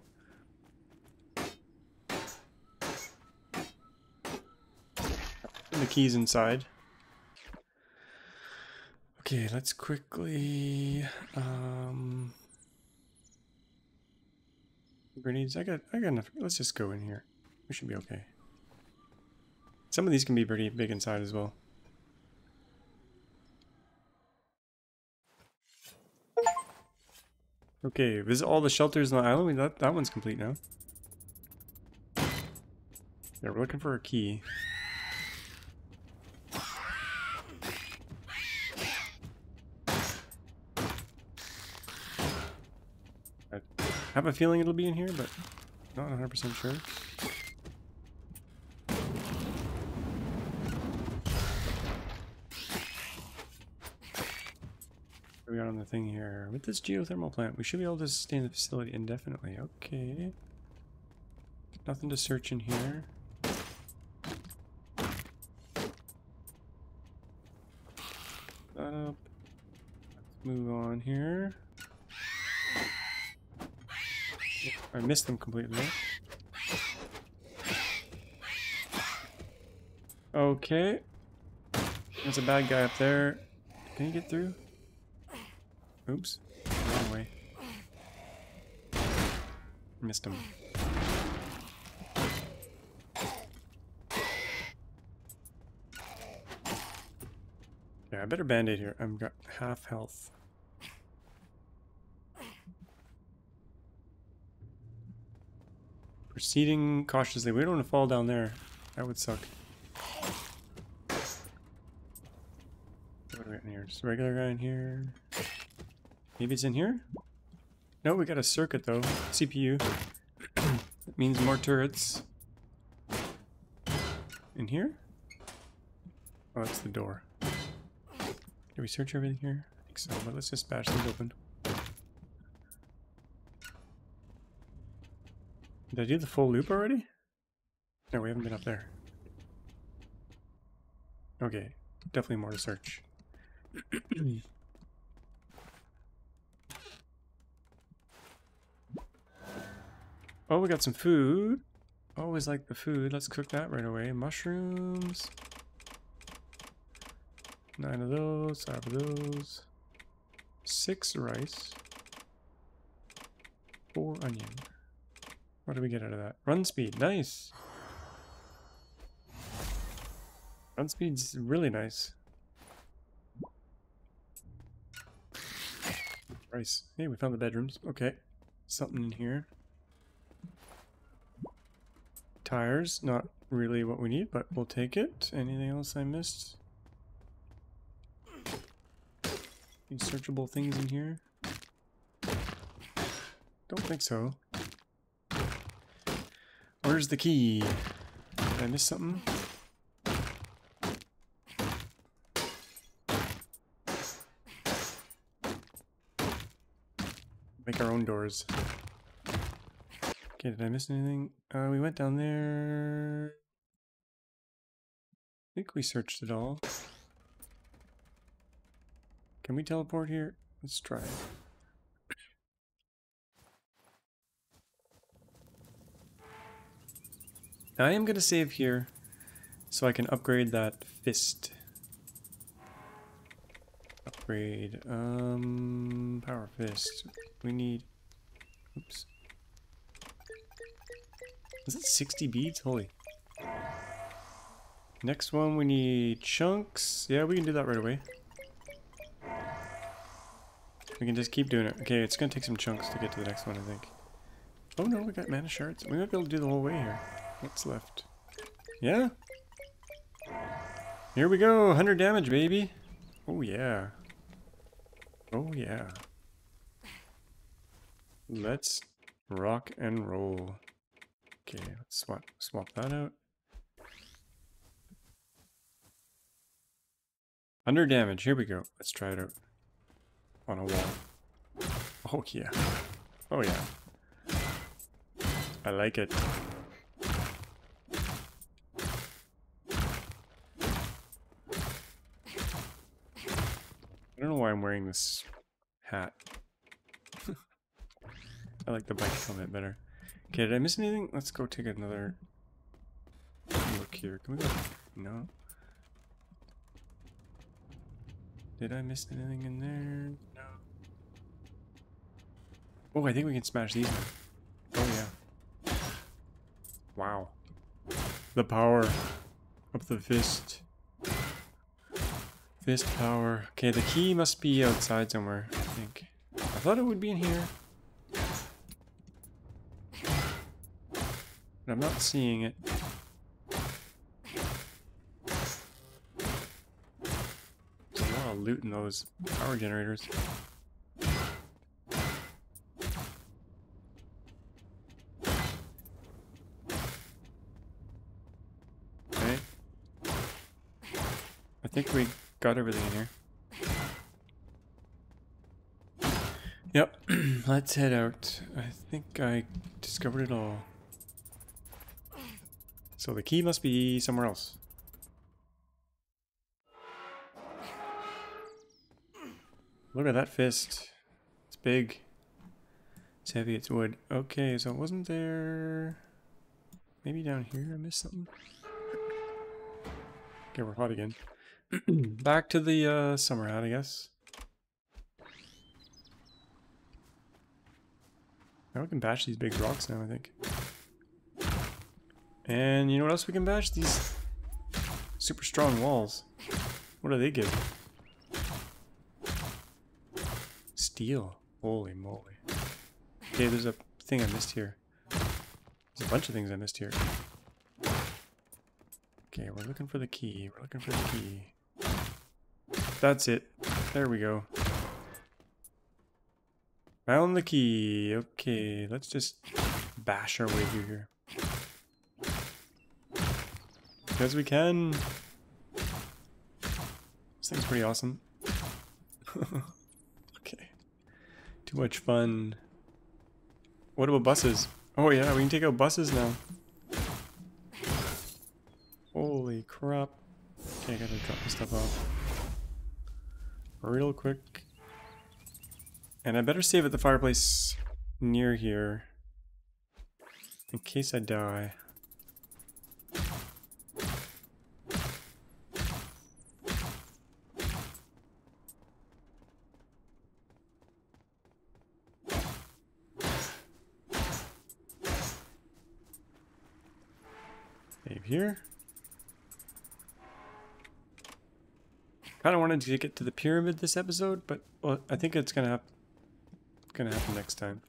The keys inside. Okay, let's quickly um grenades. I got I got enough. Let's just go in here. We should be okay. Some of these can be pretty big inside as well. Okay, visit all the shelters on the island. We that that one's complete now. Yeah, we're looking for a key. I have a feeling it'll be in here, but not 100% sure. We got on the thing here? With this geothermal plant, we should be able to sustain the facility indefinitely. Okay. Nothing to search in here. Up. Let's move on here. I missed them completely. Okay. There's a bad guy up there. Can you get through? Oops. Wrong way. Missed him. Yeah, I better band-aid here. I've got half health. Proceeding cautiously. We don't want to fall down there. That would suck. What do we got in here? Just a regular guy in here. Maybe it's in here? No, we got a circuit though. CPU. (clears throat) that means more turrets. In here? Oh, that's the door. Did we search everything here? I think so, but let's just bash these open. Did I do the full loop already? No, we haven't been up there. Okay, definitely more to search. (clears throat) oh, we got some food. Always like the food. Let's cook that right away. Mushrooms. Nine of those, five of those. Six rice. Four onion. What do we get out of that? Run speed, nice. Run speed's really nice. Rice. Hey, we found the bedrooms. Okay. Something in here. Tires, not really what we need, but we'll take it. Anything else I missed? Any searchable things in here? Don't think so. Where's the key? Did I miss something? Make our own doors. Okay, did I miss anything? Uh, we went down there. I think we searched it all. Can we teleport here? Let's try it. I am going to save here so I can upgrade that fist. Upgrade. Um, power fist. We need... Oops. Is it 60 beads? Holy. Next one, we need chunks. Yeah, we can do that right away. We can just keep doing it. Okay, it's going to take some chunks to get to the next one, I think. Oh no, we got mana shards. We might be able to do the whole way here. What's left? Yeah? Here we go, 100 damage, baby. Oh yeah. Oh yeah. Let's rock and roll. Okay, let's swap, swap that out. 100 damage, here we go. Let's try it out. On a wall. Oh yeah. Oh yeah. I like it. I don't know why I'm wearing this hat. I like the bike helmet better. Okay, did I miss anything? Let's go take another look here. Can we go? No. Did I miss anything in there? No. Oh, I think we can smash these. Oh, yeah. Wow. The power of the fist. Fist power. Okay, the key must be outside somewhere, I think. I thought it would be in here. But I'm not seeing it. There's a lot of loot in those power generators. Okay. I think we got everything in here. Yep, (clears throat) let's head out. I think I discovered it all. So the key must be somewhere else. Look at that fist. It's big. It's heavy, it's wood. Okay, so it wasn't there... Maybe down here I missed something? Okay, we're hot again. (clears throat) Back to the uh, summer hat, I guess. Now we can bash these big rocks now, I think. And you know what else we can bash? These super strong walls. What do they give? Steel. Holy moly. Okay, there's a thing I missed here. There's a bunch of things I missed here. Okay, we're looking for the key. We're looking for the key. That's it. There we go. Found the key. Okay, let's just bash our way through here. Because we can. This thing's pretty awesome. (laughs) okay. Too much fun. What about buses? Oh yeah, we can take out buses now. Crap. Okay, I gotta drop this stuff off. Real quick. And I better save at the fireplace near here. In case I die. Save here. Kind of wanted to get to the pyramid this episode, but well, I think it's gonna happen. Gonna happen next time.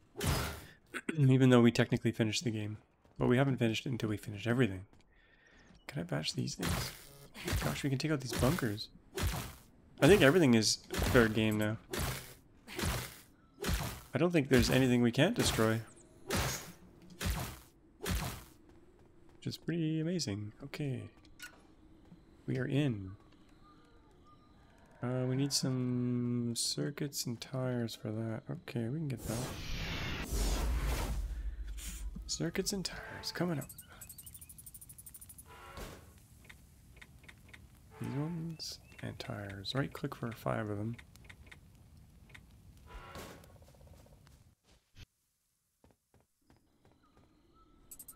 (clears throat) Even though we technically finished the game, but we haven't finished it until we finish everything. Can I bash these things? Gosh, we can take out these bunkers. I think everything is fair game now. I don't think there's anything we can't destroy. Which is pretty amazing. Okay. We are in. Uh, we need some circuits and tires for that. Okay, we can get that. Circuits and tires coming up. These ones and tires. Right click for five of them.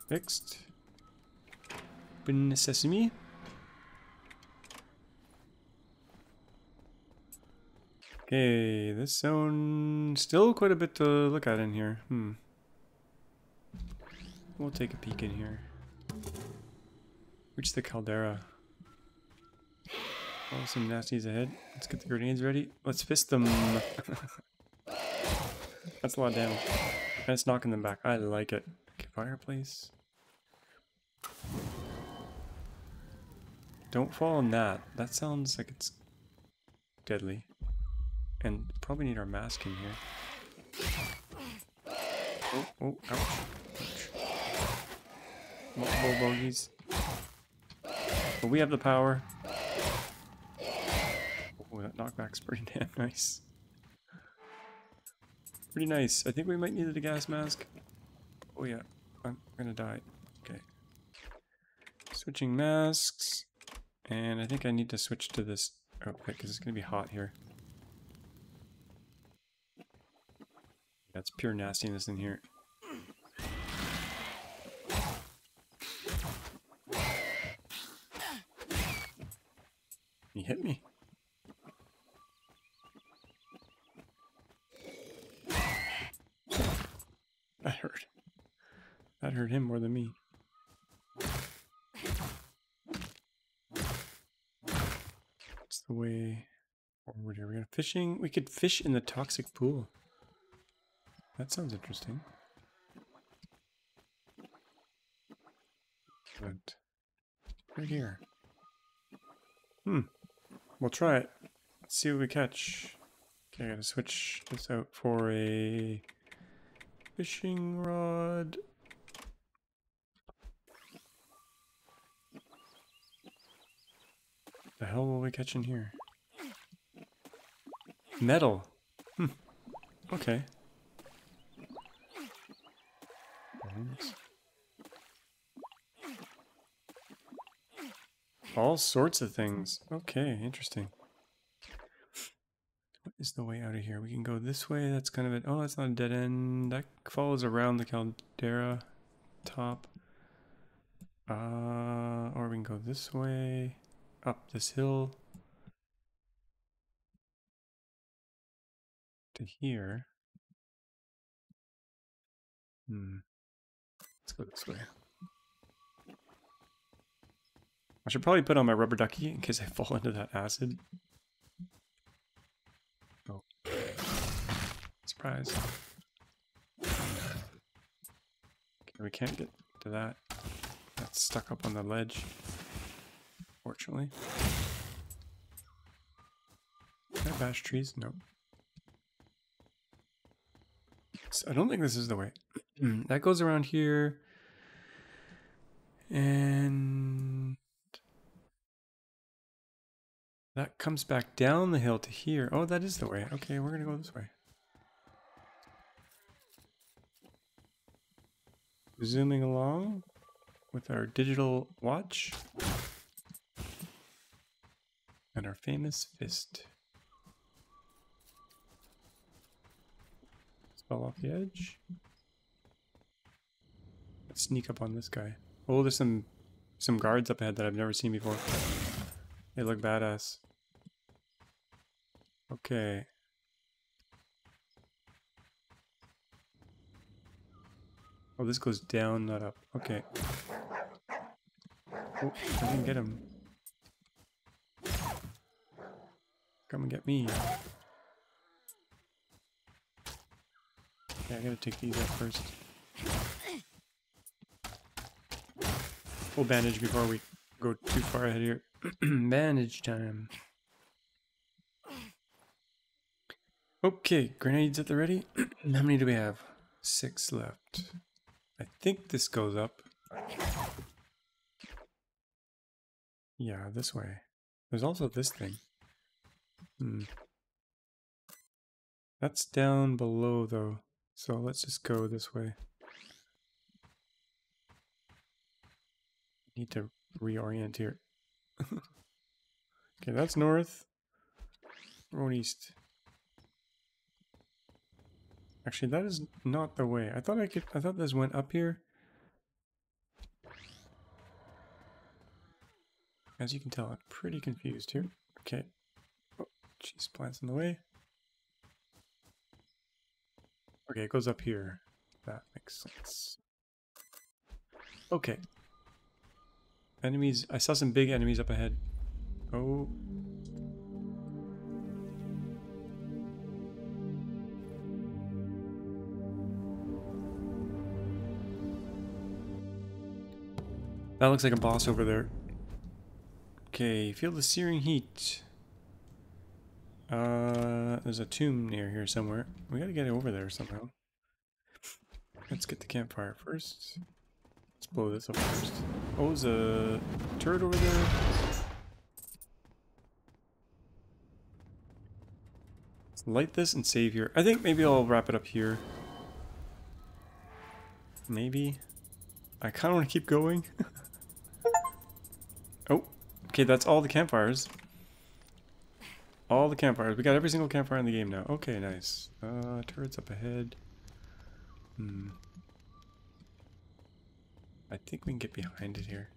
Fixed. Open sesame. Okay, this zone still quite a bit to look at in here. Hmm. We'll take a peek in here. Reach the caldera. Oh, some nasties ahead. Let's get the grenades ready. Let's fist them. (laughs) That's a lot of damage. And it's knocking them back. I like it. Okay, fireplace. Don't fall on that. That sounds like it's deadly. And probably need our mask in here. Oh, oh, ouch. Multiple bogeys. But we have the power. Oh, that knockback's pretty (laughs) damn nice. Pretty nice. I think we might need a gas mask. Oh yeah, I'm gonna die. Okay. Switching masks. And I think I need to switch to this oh, outfit because it's gonna be hot here. That's pure nastiness in here. He hit me. That hurt. That hurt him more than me. What's the way forward here? We got fishing. We could fish in the toxic pool. That sounds interesting. Right here. Hmm. We'll try it. Let's see what we catch. Okay, I gotta switch this out for a fishing rod. The hell will we catch in here? Metal. Hmm. Okay. All sorts of things. Okay, interesting. What is the way out of here? We can go this way. That's kind of it. Oh, that's not a dead end. That follows around the caldera top. Uh, or we can go this way, up this hill. To here. Hmm. I should probably put on my rubber ducky in case I fall into that acid. Oh. Surprise. Okay, we can't get to that. That's stuck up on the ledge. Fortunately. Can I bash trees? Nope. So I don't think this is the way. (clears throat) that goes around here. And that comes back down the hill to here. Oh, that is the way. Okay, we're going to go this way. Zooming along with our digital watch and our famous fist. Spell off the edge. Let's sneak up on this guy. Oh, there's some some guards up ahead that I've never seen before. They look badass. Okay. Oh, this goes down, not up. Okay. Oh, I didn't get him. Come and get me. Okay, I gotta take these out first. Full bandage before we go too far ahead here. (clears throat) bandage time. Okay, grenades at the ready. (clears throat) How many do we have? Six left. I think this goes up. Yeah, this way. There's also this thing. Hmm. That's down below though, so let's just go this way. Need to reorient here. okay, that's north. We're going east. Actually, that is not the way. I thought I could. I thought this went up here. As you can tell, I'm pretty confused here. Okay. Oh, jeez, plants in the way. Okay, it goes up here. That makes sense. Okay. Enemies. I saw some big enemies up ahead. Oh. That looks like a boss over there. Okay, feel the searing heat. Uh, there's a tomb near here somewhere. We gotta get over there somehow. Let's get the campfire first. Let's blow this up first. Oh, there's a turret over there. Let's light this and save here. I think maybe I'll wrap it up here. Maybe. I kind of want to keep going. (laughs) Oh, okay, that's all the campfires. All the campfires. We got every single campfire in the game now. Okay, nice. Uh, turrets up ahead. Hmm. I think we can get behind it here.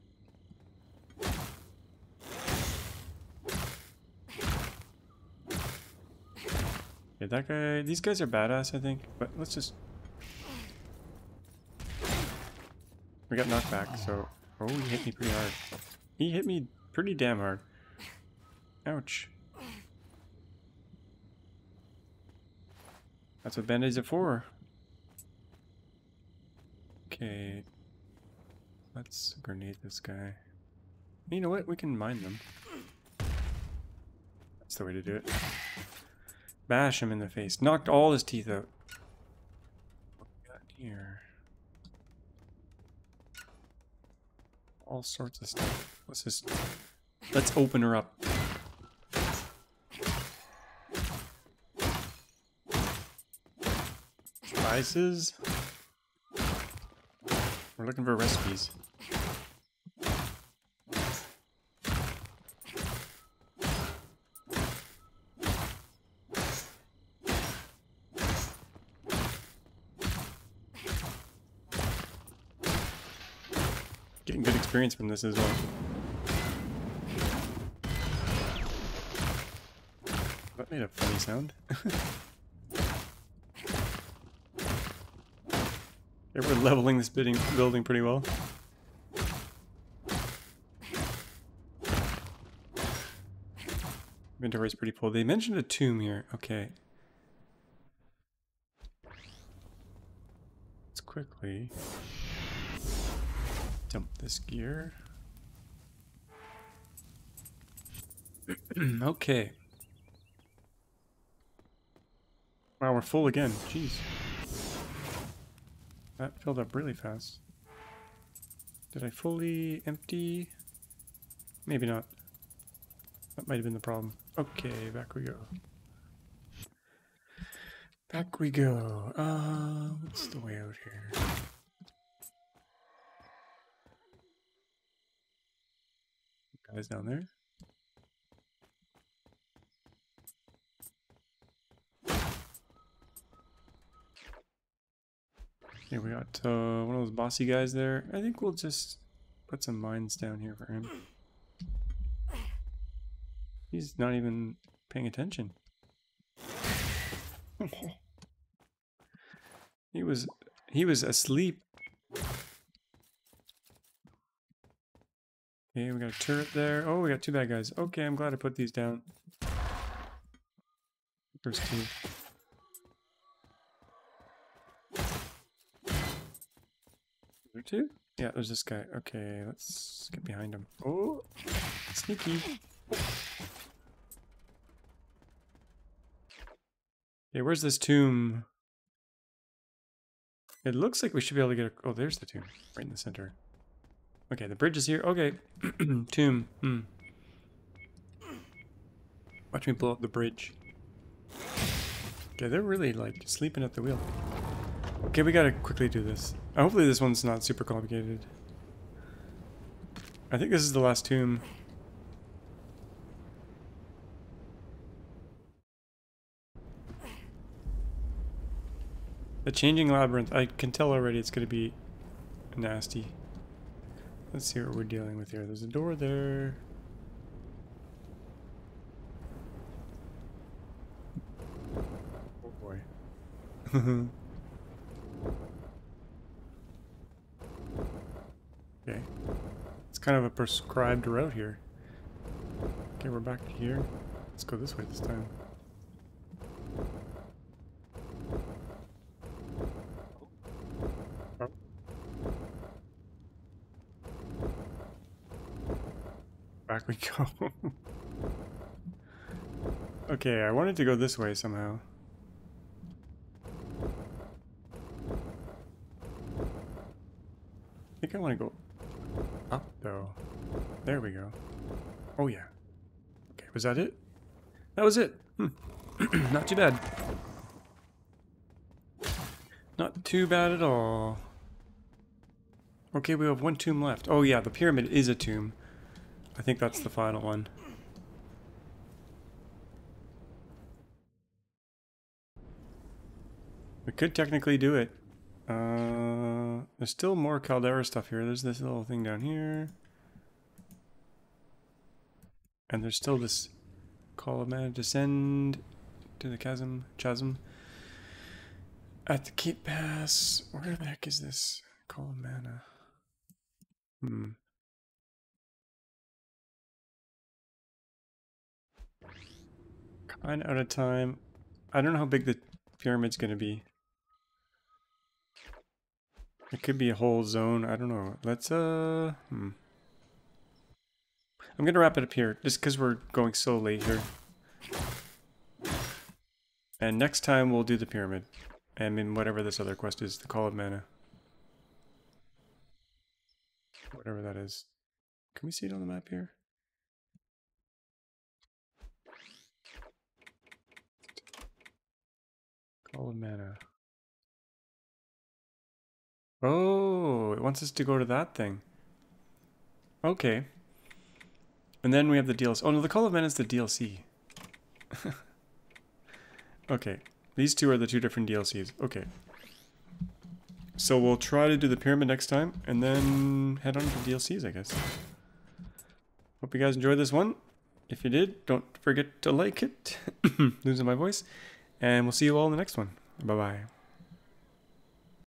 Yeah, that guy, these guys are badass, I think, but let's just... We got knocked back, so... Oh, he hit me pretty hard. He hit me pretty damn hard. Ouch. That's what band-aids are for. Okay. Let's grenade this guy. You know what? We can mine them. That's the way to do it. Bash him in the face. Knocked all his teeth out. What we got here? All sorts of stuff. What's this? Let's open her up. Spices. We're looking for recipes. Getting good experience from this as well. That made a funny sound. (laughs) We're leveling this building, building pretty well. Inventory's pretty full. They mentioned a tomb here. Okay. Let's quickly dump this gear. (clears throat) okay. Wow, we're full again. Jeez. That filled up really fast. Did I fully empty? Maybe not. That might have been the problem. Okay, back we go. Back we go. Uh, what's the way out here? Guys down there? We got uh, one of those bossy guys there. I think we'll just put some mines down here for him. He's not even paying attention. he was he was asleep. Okay, we got a turret there. Oh, we got two bad guys. Okay, I'm glad I put these down. First two. Two? Yeah, there's this guy. Okay, let's get behind him. Oh, sneaky. Okay, where's this tomb? It looks like we should be able to get a... Oh, there's the tomb. Right in the center. Okay, the bridge is here. Okay. (clears throat) tomb. Hmm. Watch me blow up the bridge. Okay, they're really, like, sleeping at the wheel. Okay, we gotta quickly do this. Hopefully this one's not super complicated. I think this is the last tomb. The changing labyrinth, I can tell already it's going to be nasty. Let's see what we're dealing with here. There's a door there. Oh boy. (laughs) okay. It's kind of a prescribed route here. Okay, we're back here. Let's go this way this time. Oh. Back we go. (laughs) okay, I wanted to go this way somehow. I think I want to go up, though. There we go. Oh, yeah. Okay, was that it? That was it. Hmm. (clears throat) Not too bad. Not too bad at all. Okay, we have one tomb left. Oh yeah, the pyramid is a tomb. I think that's the final one. We could technically do it. Uh, there's still more Caldera stuff here. There's this little thing down here. And there's still this call of mana descend to the chasm chasm. At the Cape Pass. Where the heck is this call of mana? Hmm. Kind of out of time. I don't know how big the pyramid's going to be. It could be a whole zone. I don't know. Let's, uh... Hmm. I'm to wrap it up here, just because we're going late here. And next time we'll do the pyramid. And in whatever this other quest is, the Call of Mana. Whatever that is. Can we see it on the map here? Call of Mana. Oh, it wants us to go to that thing. Okay. And then we have the DLC. Oh no, the Call of Men is the DLC. (laughs) okay. These two are the two different DLCs. Okay. So we'll try to do the pyramid next time, and then head on to DLCs, I guess. Hope you guys enjoyed this one. If you did, don't forget to like it. (coughs) Losing my voice. And we'll see you all in the next one. Bye-bye.